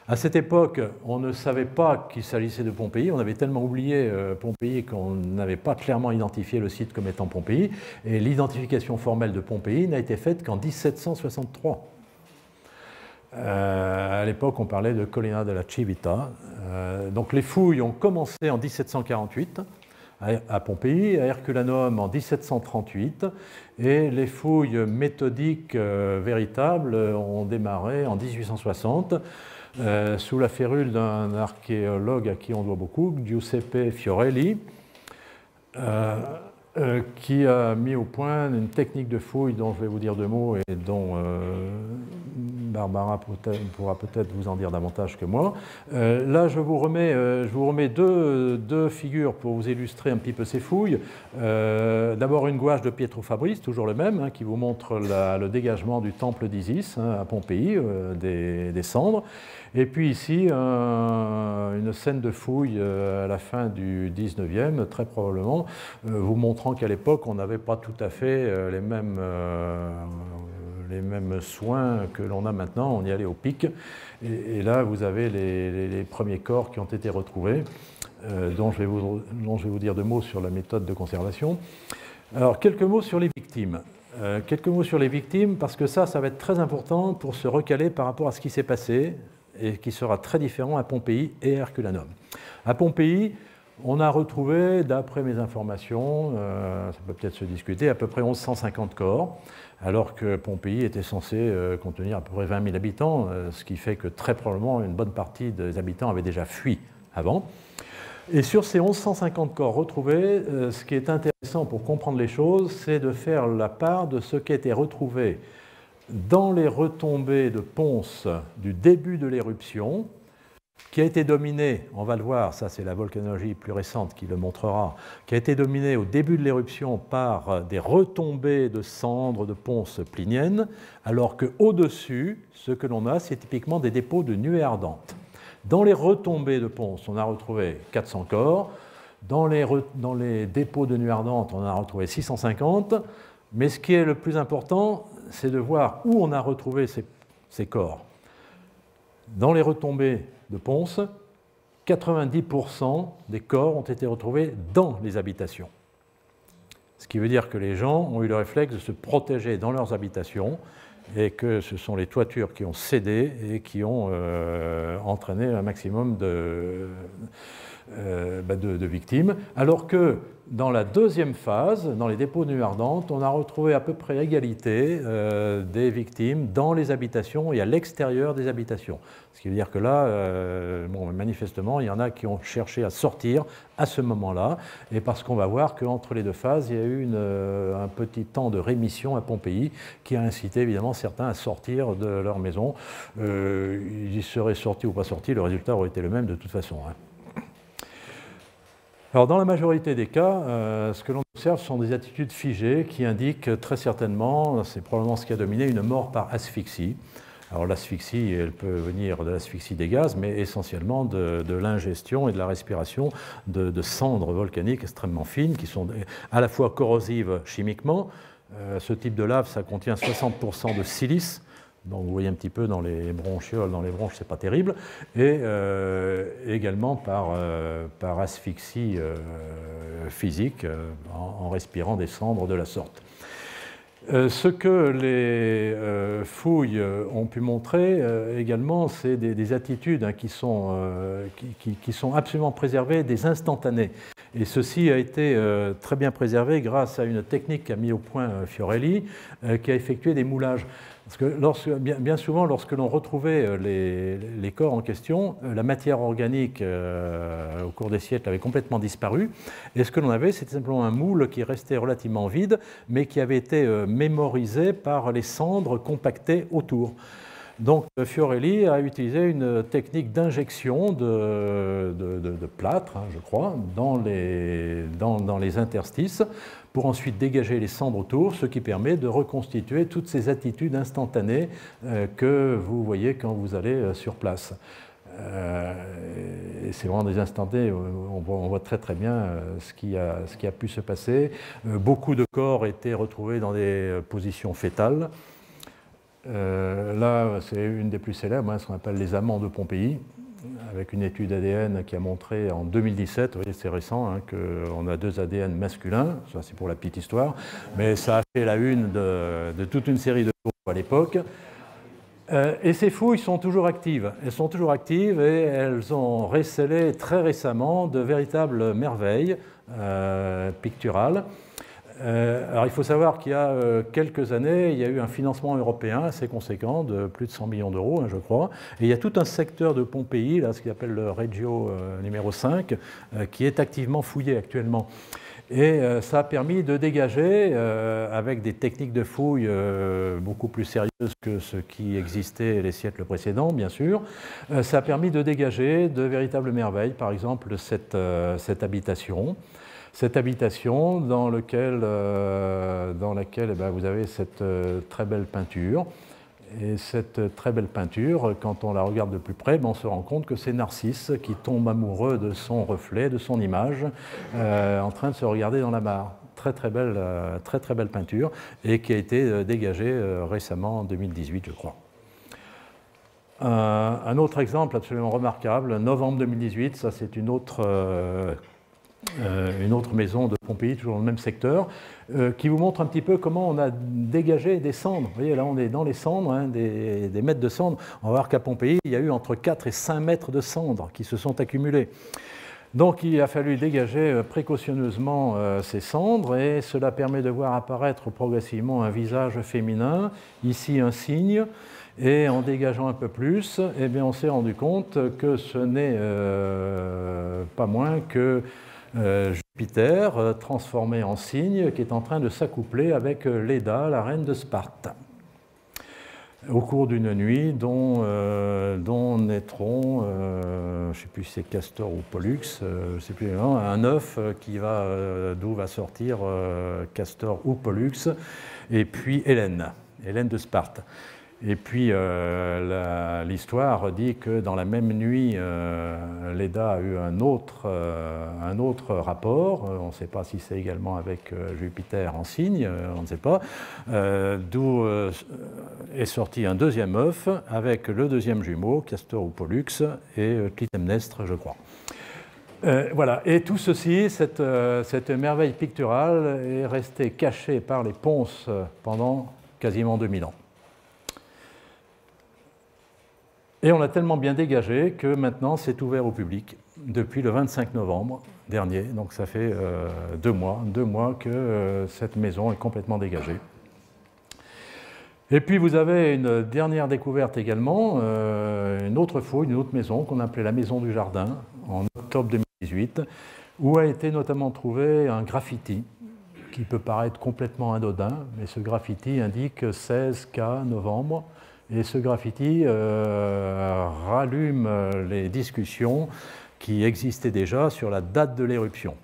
À cette époque, on ne savait pas qu'il s'agissait de Pompéi. On avait tellement oublié euh, Pompéi qu'on n'avait pas clairement identifié le site comme étant Pompéi. Et l'identification formelle de Pompéi n'a été faite qu'en 1763. Euh, à l'époque, on parlait de Collina de la Civita. Euh, donc les fouilles ont commencé en 1748 à, Pompéi, à Herculanum en 1738, et les fouilles méthodiques euh, véritables ont démarré en 1860 sous la férule d'un archéologue à qui on doit beaucoup, Giuseppe Fiorelli. Qui a mis au point une technique de fouille dont je vais vous dire deux mots et dont Barbara pourra peut-être vous en dire davantage que moi. Euh, là, je vous remets, euh, je vous remets deux, deux, figures pour vous illustrer un petit peu ces fouilles. Euh, d'abord, une gouache de Pietro Fabrice, toujours le même, hein, qui vous montre le dégagement du temple d'Isis hein, à Pompéi, des, cendres. Et puis ici, une scène de fouille à la fin du 19e, très probablement, vous montrant qu'à l'époque, on n'avait pas tout à fait les mêmes les mêmes soins que l'on a maintenant, on y allait au pic. Et, là, vous avez les, premiers corps qui ont été retrouvés, euh, dont, je vais vous, je vais vous dire deux mots sur la méthode de conservation. Alors, quelques mots sur les victimes. Euh, quelques mots sur les victimes, parce que ça, ça va être très important pour se recaler par rapport à ce qui s'est passé et qui sera très différent à Pompéi et Herculanum. À Pompéi, on a retrouvé, d'après mes informations, euh, ça peut peut-être se discuter, à peu près 1150 corps alors que Pompéi était censé euh, contenir à peu près 20 000 habitants, euh, ce qui fait que très probablement une bonne partie des habitants avaient déjà fui avant. Et sur ces 1150 corps retrouvés, ce qui est intéressant pour comprendre les choses, c'est de faire la part de ce qui a été retrouvé dans les retombées de Ponce du début de l'éruption, qui a été dominé, on va le voir, ça c'est la volcanologie plus récente qui le montrera, qui a été dominé au début de l'éruption par des retombées de cendres de ponce pliniennes, alors qu'au-dessus, ce que l'on a, c'est typiquement des dépôts de nuées ardentes. Dans les retombées de ponce, on a retrouvé 400 corps, dans les, dans les dépôts de nuées ardentes, on a retrouvé 650, mais ce qui est le plus important, c'est de voir où on a retrouvé ces, corps. Dans les retombées de Ponce, 90% des corps ont été retrouvés dans les habitations. Ce qui veut dire que les gens ont eu le réflexe de se protéger dans leurs habitations et que ce sont les toitures qui ont cédé et qui ont euh, entraîné un maximum de, euh, bah, de, victimes, alors que dans la deuxième phase, dans les dépôts de nuit ardente, on a retrouvé à peu près égalité euh, des victimes dans les habitations et à l'extérieur des habitations. Ce qui veut dire que là, euh, manifestement, il y en a qui ont cherché à sortir à ce moment-là, et parce qu'on va voir qu'entre les deux phases, il y a eu un petit temps de rémission à Pompéi qui a incité évidemment certains à sortir de leur maison. ils y seraient sortis ou pas sortis, le résultat aurait été le même de toute façon. Hein. Alors, dans la majorité des cas, euh, ce que l'on observe sont des attitudes figées qui indiquent très certainement, c'est probablement ce qui a dominé, une mort par asphyxie. Alors l'asphyxie, elle peut venir de l'asphyxie des gaz, mais essentiellement de, l'ingestion et de la respiration de, cendres volcaniques extrêmement fines qui sont à la fois corrosives chimiquement. Euh, ce type de lave, ça contient 60% de silice. Donc vous voyez un petit peu dans les bronchioles, dans les bronches, c'est pas terrible. Et euh, également par, euh, par asphyxie physique en, respirant des cendres de la sorte. Euh, ce que les euh, fouilles euh, ont pu montrer également, c'est des, attitudes hein, qui, sont, qui, sont, absolument préservées, des instantanés. Et ceci a été très bien préservé grâce à une technique qu'a mis au point Fiorelli, qui a effectué des moulages. Parce que bien, souvent, lorsque l'on retrouvait euh, les, corps en question, euh, la matière organique euh, au cours des siècles avait complètement disparu. Et ce que l'on avait, c'était simplement un moule qui restait relativement vide, mais qui avait été mémorisé par les cendres compactées autour. Donc Fiorelli a utilisé une technique d'injection de, plâtre, hein, je crois, dans les, dans les interstices pour ensuite dégager les cendres autour, ce qui permet de reconstituer toutes ces attitudes instantanées euh, que vous voyez quand vous allez euh, sur place. Euh, c'est vraiment des instantanés, on voit, très très bien ce qui, a, ce qui a pu se passer. beaucoup de corps étaient retrouvés dans des positions fétales. là, c'est une des plus célèbres, hein, ce qu'on appelle les amants de Pompéi avec une étude ADN qui a montré en 2017, c'est récent, hein, qu'on a deux ADN masculins, ça c'est pour la petite histoire, mais ça a fait la une de, toute une série de fouilles à l'époque. Euh, et ces fouilles sont toujours actives. Elles sont toujours actives et elles ont récélé très récemment de véritables merveilles euh, picturales. Euh, alors il faut savoir qu'il y a euh, quelques années, il y a eu un financement européen assez conséquent de plus de 100 millions d'euros, hein, je crois. Et il y a tout un secteur de Pompéi, là, ce qu'il appelle le Regio euh, numéro 5, qui est activement fouillé actuellement. Et ça a permis de dégager, avec des techniques de fouille beaucoup plus sérieuses que ce qui existait les siècles précédents, bien sûr, ça a permis de dégager de véritables merveilles, par exemple cette, cette habitation cette habitation dans, euh, laquelle eh ben, vous avez cette euh, très belle peinture. Et cette très belle peinture, quand on la regarde de plus près, ben, on se rend compte que c'est Narcisse qui tombe amoureux de son reflet, de son image, euh, en train de se regarder dans la mare. Très très belle, peinture et qui a été dégagée récemment en 2018, je crois. un autre exemple absolument remarquable, novembre 2018, ça c'est une autre euh, une autre maison de Pompéi, toujours dans le même secteur, euh, qui vous montre un petit peu comment on a dégagé des cendres. Vous voyez, là, on est dans les cendres, hein, des, mètres de cendres. On va voir qu'à Pompéi, il y a eu entre 4 et 5 mètres de cendres qui se sont accumulés. Donc il a fallu dégager euh, précautionneusement ces cendres et cela permet de voir apparaître progressivement un visage féminin, ici un cygne, et en dégageant un peu plus, eh bien, on s'est rendu compte que ce n'est pas moins que euh, Jupiter, euh, transformé en cygne, qui est en train de s'accoupler avec euh, Léda, la reine de Sparte, au cours d'une nuit dont, naîtront, je ne sais plus si c'est Castor ou Pollux, je sais plus, un œuf qui va, d'où va sortir Castor ou Pollux, et puis Hélène, Hélène de Sparte. Et puis euh, l'histoire dit que dans la même nuit, euh, Leda a eu un autre, euh, un autre rapport, on ne sait pas si c'est également avec Jupiter en signe, on ne sait pas, d'où est sorti un deuxième œuf avec le deuxième jumeau, Castor ou Pollux, et Clytemnestre, je crois. voilà, et tout ceci, cette, cette merveille picturale est restée cachée par les ponces pendant quasiment 2000 ans. Et on l'a tellement bien dégagé que maintenant c'est ouvert au public depuis le 25 novembre dernier. Donc ça fait euh, deux mois, deux mois que euh, cette maison est complètement dégagée. Et puis vous avez une dernière découverte également, euh, une autre fouille, une autre maison qu'on appelait la maison du jardin en octobre 2018, où a été notamment trouvé un graffiti qui peut paraître complètement anodin, mais ce graffiti indique 16K novembre et ce graffiti euh, rallume les discussions qui existaient déjà sur la date de l'éruption.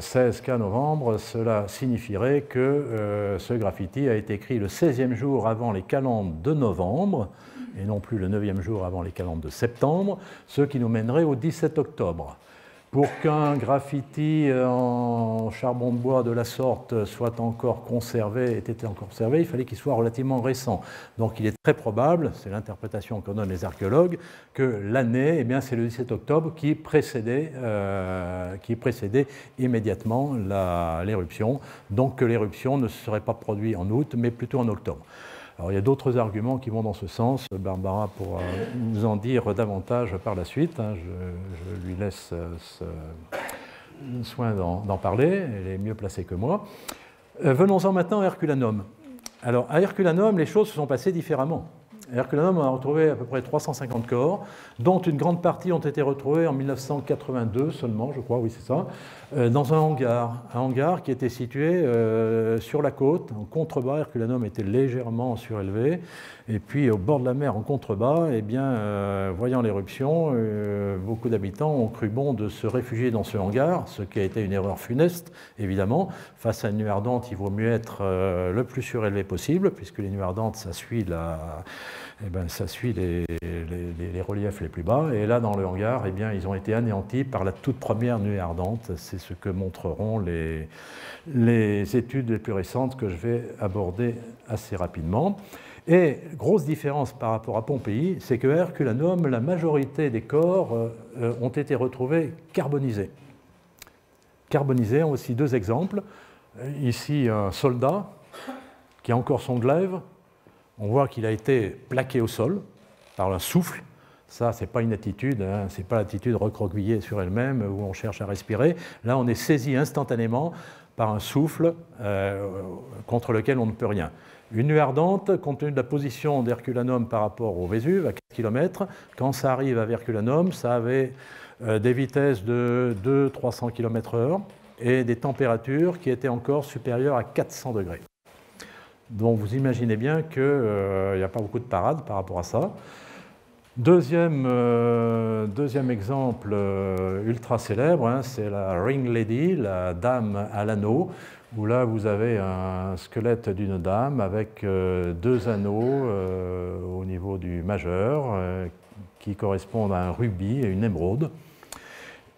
16K novembre, cela signifierait que ce graffiti a été écrit le 16e jour avant les calendes de novembre, et non plus le 9e jour avant les calendes de septembre, ce qui nous mènerait au 17 octobre. Pour qu'un graffiti en charbon de bois de la sorte soit encore conservé, ait été encore conservé, il fallait qu'il soit relativement récent. Donc il est très probable, c'est l'interprétation qu'en donnent les archéologues, que l'année, eh bien, c'est le 17 octobre qui précédait, euh, qui précédait immédiatement l'éruption. Donc que l'éruption ne se serait pas produite en août, mais plutôt en octobre. Alors, il y a d'autres arguments qui vont dans ce sens. Barbara pourra nous en dire davantage par la suite. Hein. Je, lui laisse euh, ce soin d'en parler. Elle est mieux placée que moi. Euh, venons-en maintenant à Herculanum. Alors, à Herculanum, les choses se sont passées différemment. Herculanum a retrouvé à peu près 350 corps, dont une grande partie ont été retrouvés en 1982 seulement, je crois, oui c'est ça, euh, dans un hangar, un hangar qui était situé euh, sur la côte, en contrebas. Herculanum était légèrement surélevé, et puis au bord de la mer, en contrebas, eh bien, euh, voyant l'éruption, beaucoup d'habitants ont cru bon de se réfugier dans ce hangar, ce qui a été une erreur funeste, évidemment. Face à une nuit ardente, il vaut mieux être le plus surélevé possible, puisque les nuits ardentes, ça suit eh ben, les, reliefs les plus bas. Et là, dans le hangar, eh bien, ils ont été anéantis par la toute première nuée ardente. C'est ce que montreront les études les plus récentes que je vais aborder assez rapidement. Et grosse différence par rapport à Pompéi, c'est que Herculanum, la majorité des corps euh, ont été retrouvés carbonisés. Carbonisés, ont aussi deux exemples. Ici, un soldat qui a encore son glaive, on voit qu'il a été plaqué au sol par un souffle. Ça, ce n'est pas une attitude, hein, ce n'est pas l'attitude recroquevillée sur elle-même où on cherche à respirer. Là, on est saisi instantanément par un souffle euh, contre lequel on ne peut rien. Une nuit ardente, compte tenu de la position d'Herculanum par rapport au Vésuve, à 4 km, quand ça arrive à Herculanum, ça avait euh, des vitesses de 200-300 km/h et des températures qui étaient encore supérieures à 400 degrés. Donc vous imaginez bien qu'il euh, n'y a pas beaucoup de parade par rapport à ça. Deuxième, euh, exemple ultra célèbre, hein, c'est la Ring Lady, la dame à l'anneau, où là vous avez un squelette d'une dame avec deux anneaux au niveau du majeur qui correspondent à un rubis et une émeraude.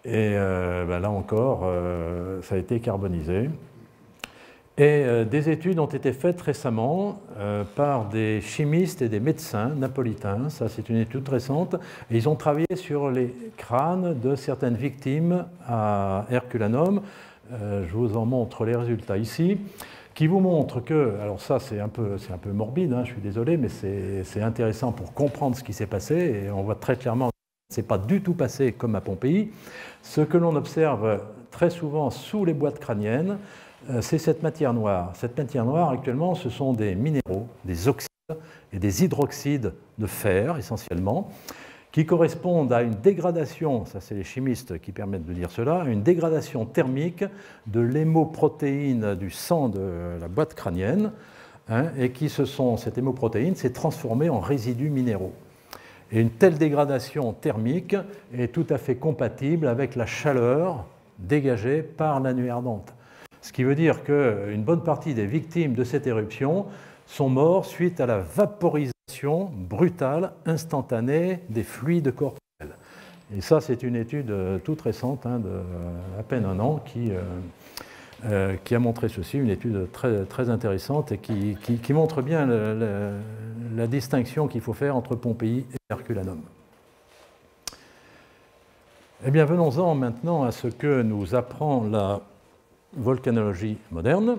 Et ben là encore, ça a été carbonisé. Et euh, des études ont été faites récemment euh, par des chimistes et des médecins napolitains, ça c'est une étude récente, et ils ont travaillé sur les crânes de certaines victimes à Herculanum. Euh, je vous en montre les résultats ici, qui vous montrent que, alors ça c'est un peu, un peu morbide, hein, je suis désolé, mais c'est intéressant pour comprendre ce qui s'est passé, et on voit très clairement que ce n'est pas du tout passé comme à Pompéi. Ce que l'on observe très souvent sous les boîtes crâniennes, euh, c'est cette matière noire. Cette matière noire, actuellement, ce sont des minéraux, des oxydes et des hydroxydes de fer, essentiellement, qui correspondent à une dégradation, ça c'est les chimistes qui permettent de dire cela, une dégradation thermique de l'hémoprotéine du sang de la boîte crânienne, hein, et qui se sont, cette hémoprotéine s'est transformée en résidus minéraux. Et une telle dégradation thermique est tout à fait compatible avec la chaleur dégagée par la nuit ardente. Ce qui veut dire qu'une bonne partie des victimes de cette éruption sont morts suite à la vaporisation brutale, instantanée des fluides corporels. Et ça, c'est une étude euh, toute récente, hein, à peine un an, qui, euh, euh, qui, a montré ceci, une étude très, intéressante et qui, qui, montre bien la distinction qu'il faut faire entre Pompéi et Herculanum. Eh bien, venons-en maintenant à ce que nous apprend la volcanologie moderne.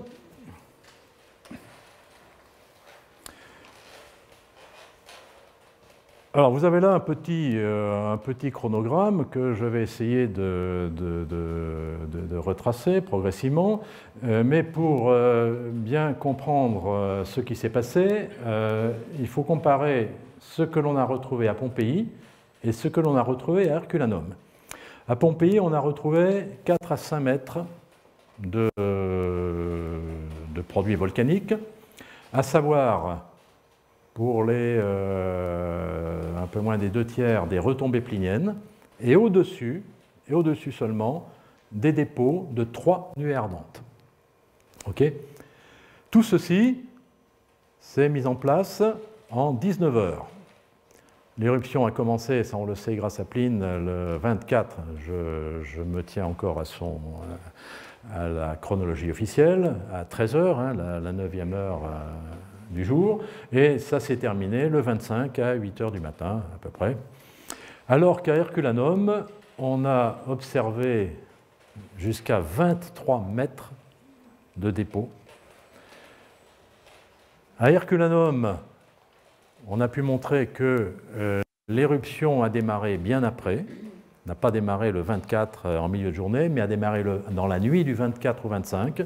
Alors vous avez là un petit, euh, un petit chronogramme que je vais essayer de, de, retracer progressivement, euh, mais pour euh, bien comprendre ce qui s'est passé, il faut comparer ce que l'on a retrouvé à Pompéi et ce que l'on a retrouvé à Herculanum. À Pompéi, on a retrouvé 4 à 5 mètres de, produits volcaniques, à savoir pour les euh, un peu moins des deux tiers des retombées pliniennes, et au-dessus, et au-dessus seulement, des dépôts de trois nuées ardentes. Tout ceci s'est mis en place en 19 heures. L'éruption a commencé, ça on le sait grâce à Pline, le 24. Je, me tiens encore à, son, à la chronologie officielle, à 13 heures, hein, la, 9e heure euh, du jour. Et ça s'est terminé le 25 à 8 heures du matin, à peu près. Alors qu'à Herculanum, on a observé jusqu'à 23 mètres de dépôt. À Herculanum, on a pu montrer que euh, l'éruption a démarré bien après, n'a pas démarré le 24 euh, en milieu de journée, mais a démarré dans la nuit du 24 au 25,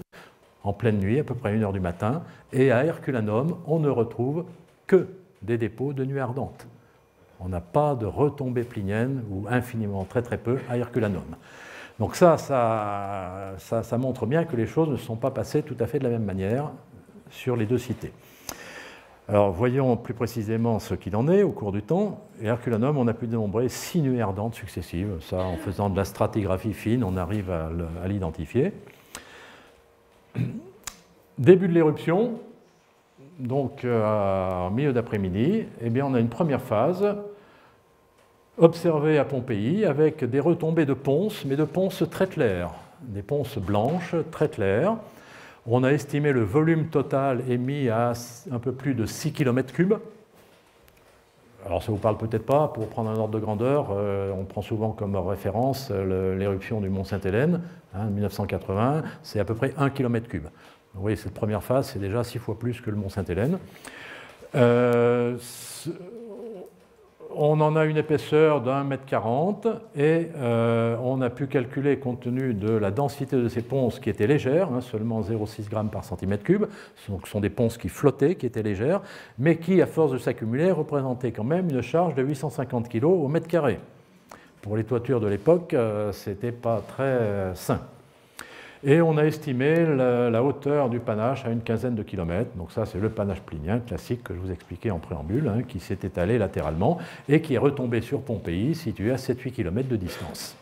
en pleine nuit, à peu près 1 heure du matin. Et à Herculanum, on ne retrouve que des dépôts de nuit ardente. On n'a pas de retombées pliniennes, ou infiniment très très peu, à Herculanum. Donc ça ça, ça montre bien que les choses ne sont pas passées tout à fait de la même manière sur les deux cités. Alors voyons plus précisément ce qu'il en est au cours du temps. Et Herculanum, on a pu dénombrer six nuées ardentes successives. Ça, en faisant de la stratigraphie fine, on arrive à l'identifier. Début de l'éruption, donc euh, milieu d'après-midi, eh on a une première phase observée à Pompéi avec des retombées de ponces, mais de ponces très claires, des ponces blanches très claires. On a estimé le volume total émis à un peu plus de 6 km3. Alors ça ne vous parle peut-être pas, pour prendre un ordre de grandeur, euh, on prend souvent comme référence l'éruption du mont Sainte-Hélène, hein, 1980, c'est à peu près 1 km3. Vous voyez, cette première phase, c'est déjà 6 fois plus que le mont Sainte-Hélène. Euh, on en a une épaisseur d'un mètre quarante et euh, on a pu calculer, compte tenu de la densité de ces ponces qui étaient légères, hein, seulement 0,6 g par centimètre cube, ce sont des ponces qui flottaient, qui étaient légères, mais qui, à force de s'accumuler, représentaient quand même une charge de 850 kg au mètre carré. Pour les toitures de l'époque, euh, ce n'était pas très euh, sain. Et on a estimé la, hauteur du panache à une quinzaine de kilomètres. Donc ça, c'est le panache plinien classique que je vous expliquais en préambule, hein, qui s'est étalé latéralement et qui est retombé sur Pompéi, situé à 7-8 km de distance.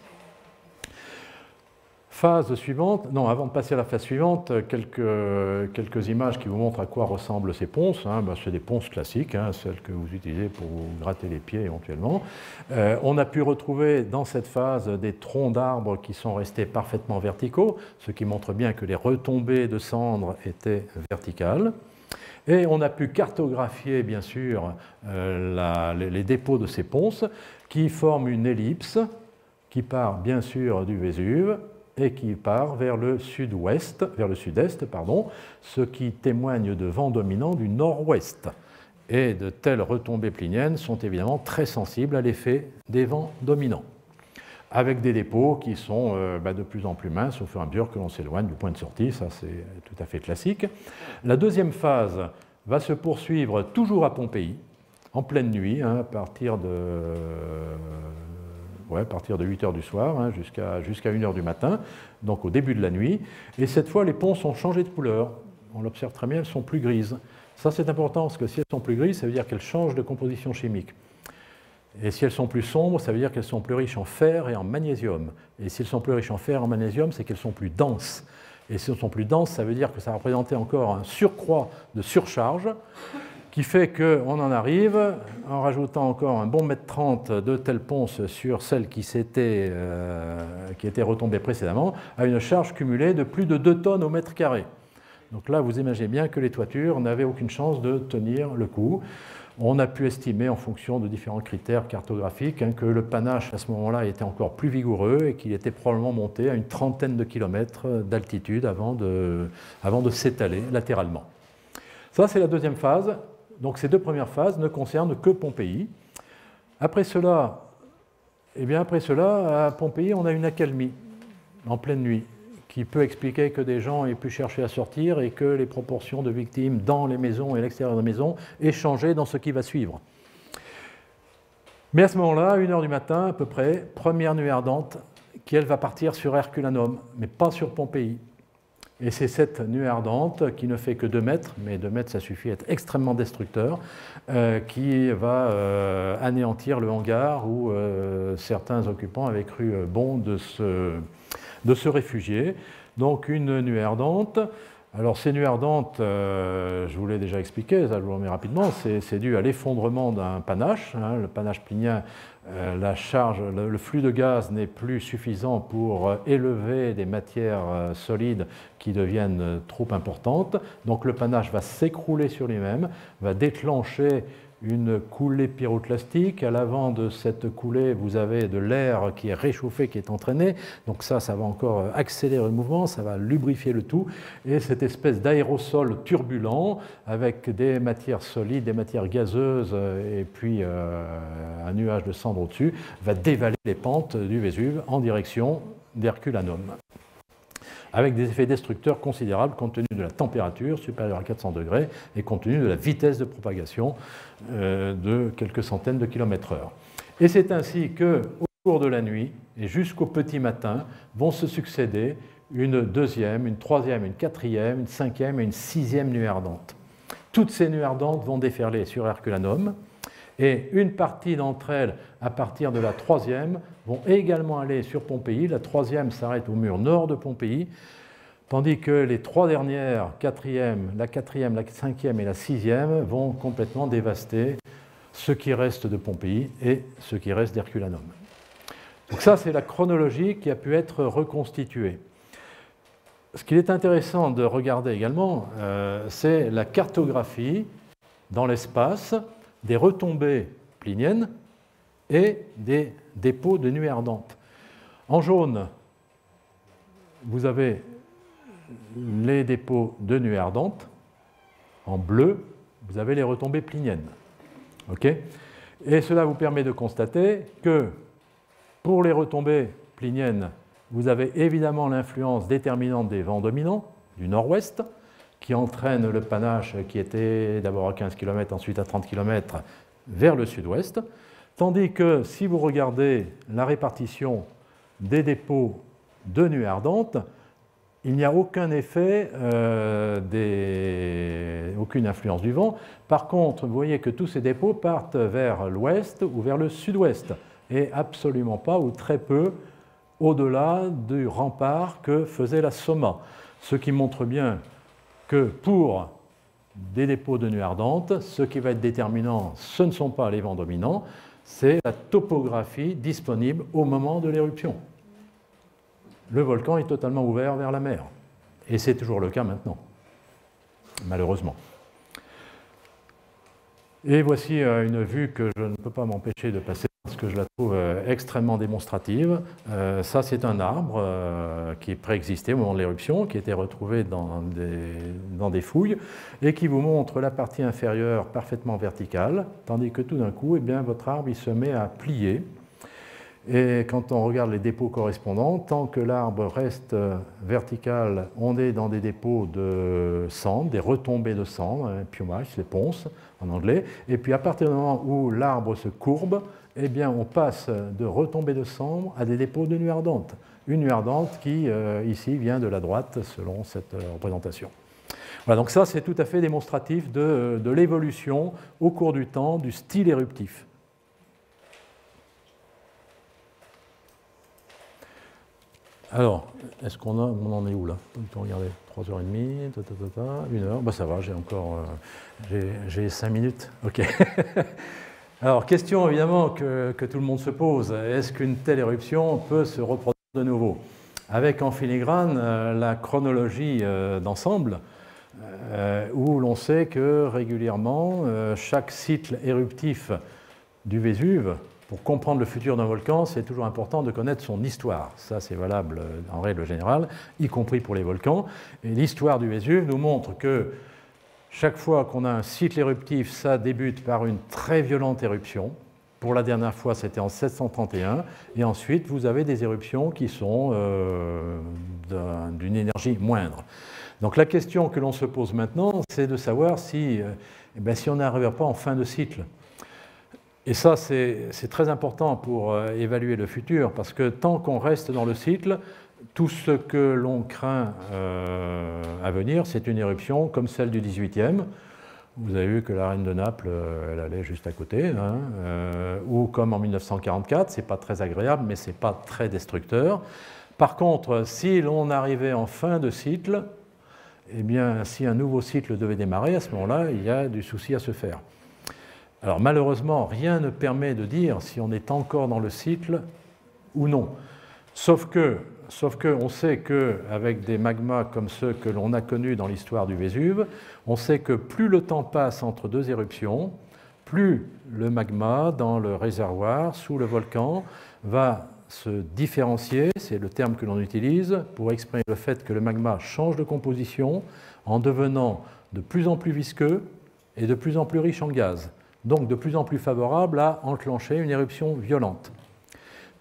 Phase suivante, non, avant de passer à la phase suivante, quelques, quelques images qui vous montrent à quoi ressemblent ces ponces. Hein. Ben, c'est des ponces classiques, hein, celles que vous utilisez pour vous gratter les pieds éventuellement. Euh, on a pu retrouver dans cette phase des troncs d'arbres qui sont restés parfaitement verticaux, ce qui montre bien que les retombées de cendres étaient verticales. Et on a pu cartographier, bien sûr, euh, les dépôts de ces ponces qui forment une ellipse qui part, bien sûr, du Vésuve et qui part vers le sud-ouest, vers le sud-est, pardon, ce qui témoigne de vents dominants du nord-ouest. Et de telles retombées pliniennes sont évidemment très sensibles à l'effet des vents dominants, avec des dépôts qui sont euh, bah, de plus en plus minces au fur et à mesure que l'on s'éloigne du point de sortie, ça c'est tout à fait classique. La deuxième phase va se poursuivre toujours à Pompéi, en pleine nuit, hein, à partir de ouais, à partir de 8 h du soir hein, jusqu'à jusqu'à 1 h du matin, donc au début de la nuit. Et cette fois, les ponces ont changé de couleur. On l'observe très bien, elles sont plus grises. Ça, c'est important parce que si elles sont plus grises, ça veut dire qu'elles changent de composition chimique. Et si elles sont plus sombres, ça veut dire qu'elles sont plus riches en fer et en magnésium. Et si elles sont plus riches en fer et en magnésium, c'est qu'elles sont plus denses. Et si elles sont plus denses, ça veut dire que ça représentait encore un surcroît de surcharge qui fait qu'on en arrive, en rajoutant encore un bon mètre 30 de telle ponce sur celle qui, euh, qui était retombée précédemment, à une charge cumulée de plus de 2 tonnes au mètre carré. Donc là, vous imaginez bien que les toitures n'avaient aucune chance de tenir le coup. On a pu estimer, en fonction de différents critères cartographiques, hein, que le panache à ce moment-là était encore plus vigoureux et qu'il était probablement monté à une trentaine de kilomètres d'altitude avant de, avant de s'étaler latéralement. Ça, c'est la deuxième phase. Donc ces deux premières phases ne concernent que Pompéi. Après cela, eh bien après cela, à Pompéi, on a une accalmie en pleine nuit qui peut expliquer que des gens aient pu chercher à sortir et que les proportions de victimes dans les maisons et l'extérieur des maisons aient changé dans ce qui va suivre. Mais à ce moment-là, à 1h du matin à peu près, première nuit ardente, qui elle va partir sur Herculanum, mais pas sur Pompéi. Et c'est cette nuée ardente qui ne fait que 2 mètres, mais 2 mètres ça suffit à être extrêmement destructeur, euh, qui va euh, anéantir le hangar où euh, certains occupants avaient cru bon de se, de se réfugier. Donc une nuée ardente. Alors ces nuées ardentes, je vous l'ai déjà expliqué, ça je vous remets rapidement, c'est dû à l'effondrement d'un panache. Hein. le panache plinien euh, la charge, le, flux de gaz n'est plus suffisant pour euh, élever des matières euh, solides qui deviennent trop importantes. Donc le panache va s'écrouler sur lui-même, va déclencher une coulée pyroclastique. À l'avant de cette coulée, vous avez de l'air qui est réchauffé, qui est entraîné. Donc ça, ça va encore accélérer le mouvement, ça va lubrifier le tout. Et cette espèce d'aérosol turbulent, avec des matières solides, des matières gazeuses, et puis euh, un nuage de cendres au-dessus, va dévaler les pentes du Vésuve en direction d'Herculanum avec des effets destructeurs considérables compte tenu de la température supérieure à 400 degrés et compte tenu de la vitesse de propagation euh, de quelques centaines de kilomètres heure. Et c'est ainsi que, au cours de la nuit et jusqu'au petit matin, vont se succéder une deuxième, une troisième, une quatrième, une cinquième et une sixième nuit ardente. Toutes ces nuits ardentes vont déferler sur Herculanum, et une partie d'entre elles, à partir de la troisième, vont également aller sur Pompéi. La troisième s'arrête au mur nord de Pompéi, tandis que les trois dernières, quatrième, la quatrième, la cinquième et la sixième, vont complètement dévaster ce qui reste de Pompéi et ce qui reste d'Herculanum. Donc ça, c'est la chronologie qui a pu être reconstituée. Ce qu'il est intéressant de regarder également, euh, c'est la cartographie dans l'espace des retombées pliniennes et des dépôts de nuées ardentes. En jaune, vous avez les dépôts de nuées ardentes. En bleu, vous avez les retombées pliniennes. et cela vous permet de constater que pour les retombées pliniennes, vous avez évidemment l'influence déterminante des vents dominants du nord-ouest, qui entraîne le panache qui était d'abord à 15 km, ensuite à 30 km, vers le sud-ouest. Tandis que si vous regardez la répartition des dépôts de nuées ardentes, il n'y a aucun effet, euh, aucune influence du vent. Par contre, vous voyez que tous ces dépôts partent vers l'ouest ou vers le sud-ouest, et absolument pas ou très peu au-delà du rempart que faisait la Soma. Ce qui montre bien que pour des dépôts de nuit ardente, ce qui va être déterminant, ce ne sont pas les vents dominants, c'est la topographie disponible au moment de l'éruption. Le volcan est totalement ouvert vers la mer. Et c'est toujours le cas maintenant, malheureusement. Et voici euh, une vue que je ne peux pas m'empêcher de passer parce que je la trouve euh, extrêmement démonstrative. Euh, ça, c'est un arbre qui préexistait au moment de l'éruption, qui était retrouvé dans des, fouilles, et qui vous montre la partie inférieure parfaitement verticale, tandis que tout d'un coup, eh bien, votre arbre il se met à plier et quand on regarde les dépôts correspondants, tant que l'arbre reste euh, vertical, on est dans des dépôts de cendres, des retombées de cendres, un piumage, les ponces en anglais. Et puis à partir du moment où l'arbre se courbe, eh bien on passe de retombées de cendres à des dépôts de nuit ardente. Une nuit ardente qui, euh, ici, vient de la droite selon cette euh, représentation. Voilà, donc ça, c'est tout à fait démonstratif de l'évolution au cours du temps du style éruptif. Alors, est-ce qu'on on en est où là? On regarder 3h30, 1 heure, bah ça va, j'ai encore euh, j'ai 5 minutes. Ok. Alors, question évidemment que, tout le monde se pose est-ce qu'une telle éruption peut se reproduire de nouveau? Avec en filigrane euh, la chronologie euh, d'ensemble, où l'on sait que régulièrement, chaque cycle éruptif du Vésuve pour comprendre le futur d'un volcan, c'est toujours important de connaître son histoire. Ça, c'est valable euh, en règle générale, y compris pour les volcans. Et l'histoire du Vésuve nous montre que chaque fois qu'on a un cycle éruptif, ça débute par une très violente éruption. Pour la dernière fois, c'était en 731. Et ensuite, vous avez des éruptions qui sont euh, d'une énergie moindre. Donc la question que l'on se pose maintenant, c'est de savoir si, euh, eh ben, si on n'arrive pas en fin de cycle. Et ça, c'est très important pour euh, évaluer le futur, parce que tant qu'on reste dans le cycle, tout ce que l'on craint euh, à venir, c'est une éruption comme celle du 18e. Vous avez vu que la reine de Naples, euh, elle allait juste à côté, hein, ou comme en 1944, c'est pas très agréable, mais c'est pas très destructeur. Par contre, si l'on arrivait en fin de cycle, eh bien, si un nouveau cycle devait démarrer, à ce moment-là, il y a du souci à se faire. Alors malheureusement, rien ne permet de dire si on est encore dans le cycle ou non. Sauf que, sauf que on sait qu'avec des magmas comme ceux que l'on a connus dans l'histoire du Vésuve, on sait que plus le temps passe entre deux éruptions, plus le magma dans le réservoir sous le volcan va se différencier, c'est le terme que l'on utilise pour exprimer le fait que le magma change de composition en devenant de plus en plus visqueux et de plus en plus riche en gaz, donc de plus en plus favorable à enclencher une éruption violente.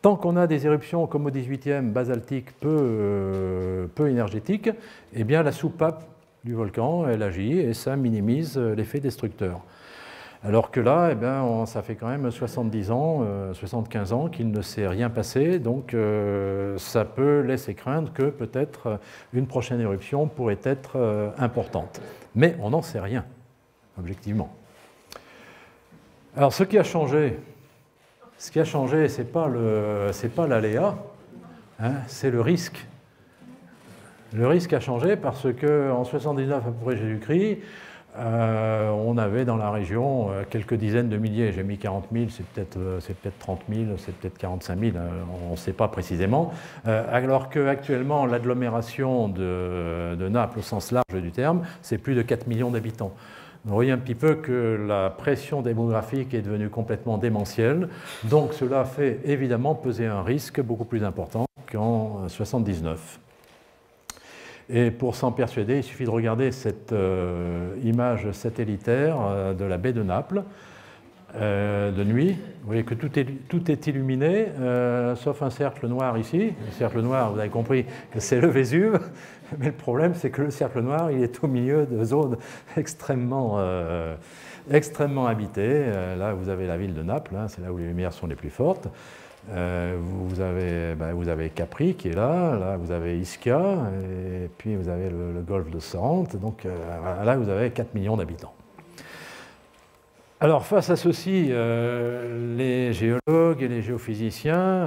Tant qu'on a des éruptions comme au 18e basaltiques peu, euh, peu énergétiques, eh bien la soupape du volcan, elle agit et ça minimise l'effet destructeur. Alors que là, eh bien, ça fait quand même 70 ans, 75 euh, ans qu'il ne s'est rien passé, donc euh, ça peut laisser craindre que peut-être euh, une prochaine éruption pourrait être importante. Mais on n'en sait rien, objectivement. Alors ce qui a changé, ce qui a changé, ce n'est pas l'aléa, hein, c'est le risque. Le risque a changé parce qu'en 79 après Jésus-Christ, euh, on avait dans la région euh, quelques dizaines de milliers. J'ai mis 40 000, c'est peut-être euh, peut 30 000, c'est peut-être 45 000, on ne sait pas précisément. alors qu'actuellement, l'agglomération de, de, Naples, au sens large du terme, c'est plus de 4 millions d'habitants. Vous voyez un petit peu que la pression démographique est devenue complètement démentielle. Donc cela fait évidemment peser un risque beaucoup plus important qu'en 79. Et pour s'en persuader, il suffit de regarder cette euh, image satellitaire euh, de la baie de Naples euh, de nuit. Vous voyez que tout est, illuminé, sauf un cercle noir ici. Le cercle noir, vous avez compris c'est le Vésuve, mais le problème, c'est que le cercle noir, il est au milieu de zones extrêmement, extrêmement habitées. là, vous avez la ville de Naples, hein, c'est là où les lumières sont les plus fortes. Euh, vous, avez, ben, vous avez Capri qui est là, là vous avez Ischia, et puis vous avez le, golfe de Sorrente, donc euh, là vous avez 4 millions d'habitants. Alors face à ceci, euh, les géologues et les géophysiciens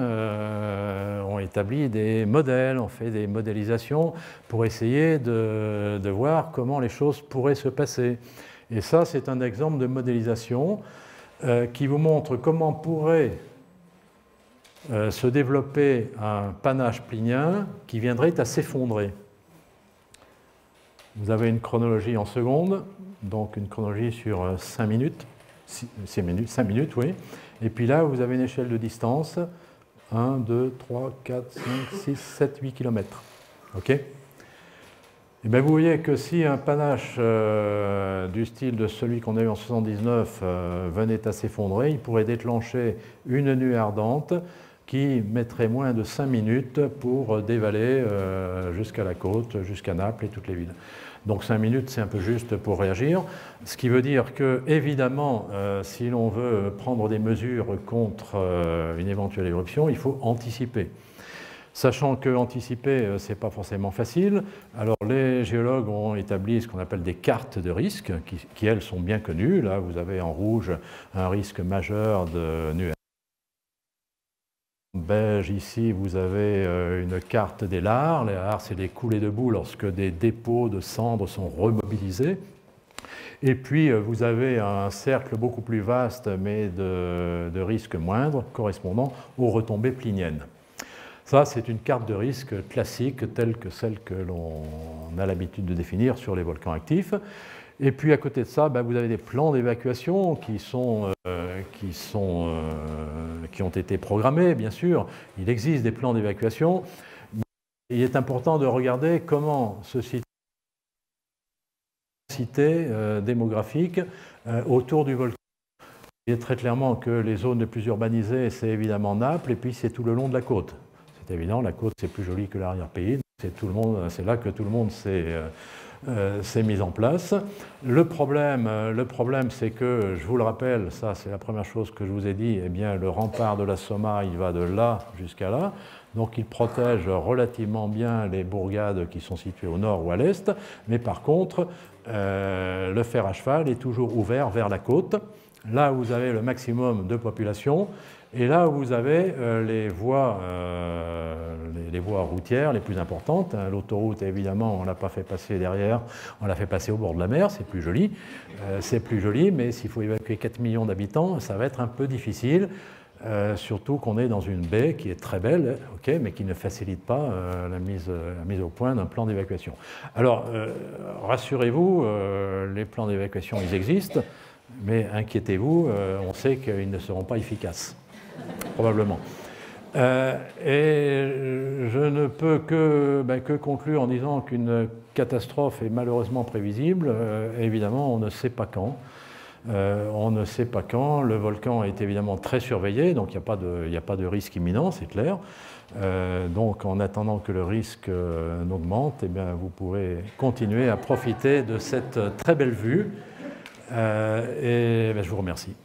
ont établi des modèles, ont fait des modélisations pour essayer de, voir comment les choses pourraient se passer. Et ça, c'est un exemple de modélisation qui vous montre comment pourrait euh, se développer un panache plinien qui viendrait à s'effondrer. Vous avez une chronologie en secondes, donc une chronologie sur 5 euh, minutes, 6 minutes, 5 minutes, oui. Et puis là, vous avez une échelle de distance, 1, 2, 3, 4, 5, 6, 7, 8 km. Et bien vous voyez que si un panache euh, du style de celui qu'on a eu en 79 venait à s'effondrer, il pourrait déclencher une nuée ardente qui mettrait moins de 5 minutes pour dévaler euh, jusqu'à la côte, jusqu'à Naples et toutes les villes. Donc 5 minutes, c'est un peu juste pour réagir. Ce qui veut dire que, évidemment, euh, si l'on veut prendre des mesures contre euh, une éventuelle éruption, il faut anticiper. Sachant que anticiper, ce n'est pas forcément facile, alors les géologues ont établi ce qu'on appelle des cartes de risque, qui, qui, elles sont bien connues. Là, vous avez en rouge un risque majeur de nuages beige, ici, vous avez euh, une carte des lares. Les lares, c'est des coulées de boue lorsque des dépôts de cendres sont remobilisés. Et puis, euh, vous avez un cercle beaucoup plus vaste, mais de, de risque moindre, correspondant aux retombées pliniennes. Ça, c'est une carte de risque classique, telle que celle que l'on a l'habitude de définir sur les volcans actifs. Et puis à côté de ça, ben, vous avez des plans d'évacuation qui, euh, euh, qui ont été programmés, bien sûr. Il existe des plans d'évacuation. Il est important de regarder comment se situe cité euh, démographique autour du volcan. Il est très clairement que les zones les plus urbanisées, c'est évidemment Naples, et puis c'est tout le long de la côte. C'est évident, la côte, c'est plus joli que l'arrière-pays. C'est là que tout le monde s'est euh, s'est mise en place. Le problème, euh, le problème c'est que, je vous le rappelle, ça c'est la première chose que je vous ai dit, eh bien, le rempart de la Soma, il va de là jusqu'à là. Donc il protège relativement bien les bourgades qui sont situées au nord ou à l'est, mais par contre, euh, le fer à cheval est toujours ouvert vers la côte, là où vous avez le maximum de population, Et là, vous avez les, voies, les, voies routières les plus importantes. Hein. L'autoroute, évidemment, on ne l'a pas fait passer derrière, on l'a fait passer au bord de la mer, c'est plus joli. c'est plus joli, mais s'il faut évacuer 4 millions d'habitants, ça va être un peu difficile. Euh, surtout qu'on est dans une baie qui est très belle, mais qui ne facilite pas euh, la, mise, au point d'un plan d'évacuation. Alors, euh, rassurez-vous, les plans d'évacuation, ils existent, mais inquiétez-vous, on sait qu'ils ne seront pas efficaces, probablement. et je ne peux que, ben, que conclure en disant qu'une catastrophe est malheureusement prévisible. évidemment, on ne sait pas quand. Euh, on ne sait pas quand. Le volcan est évidemment très surveillé, donc il n'y a, pas de risque imminent, c'est clair. Euh, donc en attendant que le risque euh, augmente, eh vous pourrez continuer à profiter de cette très belle vue. et ben, je vous remercie.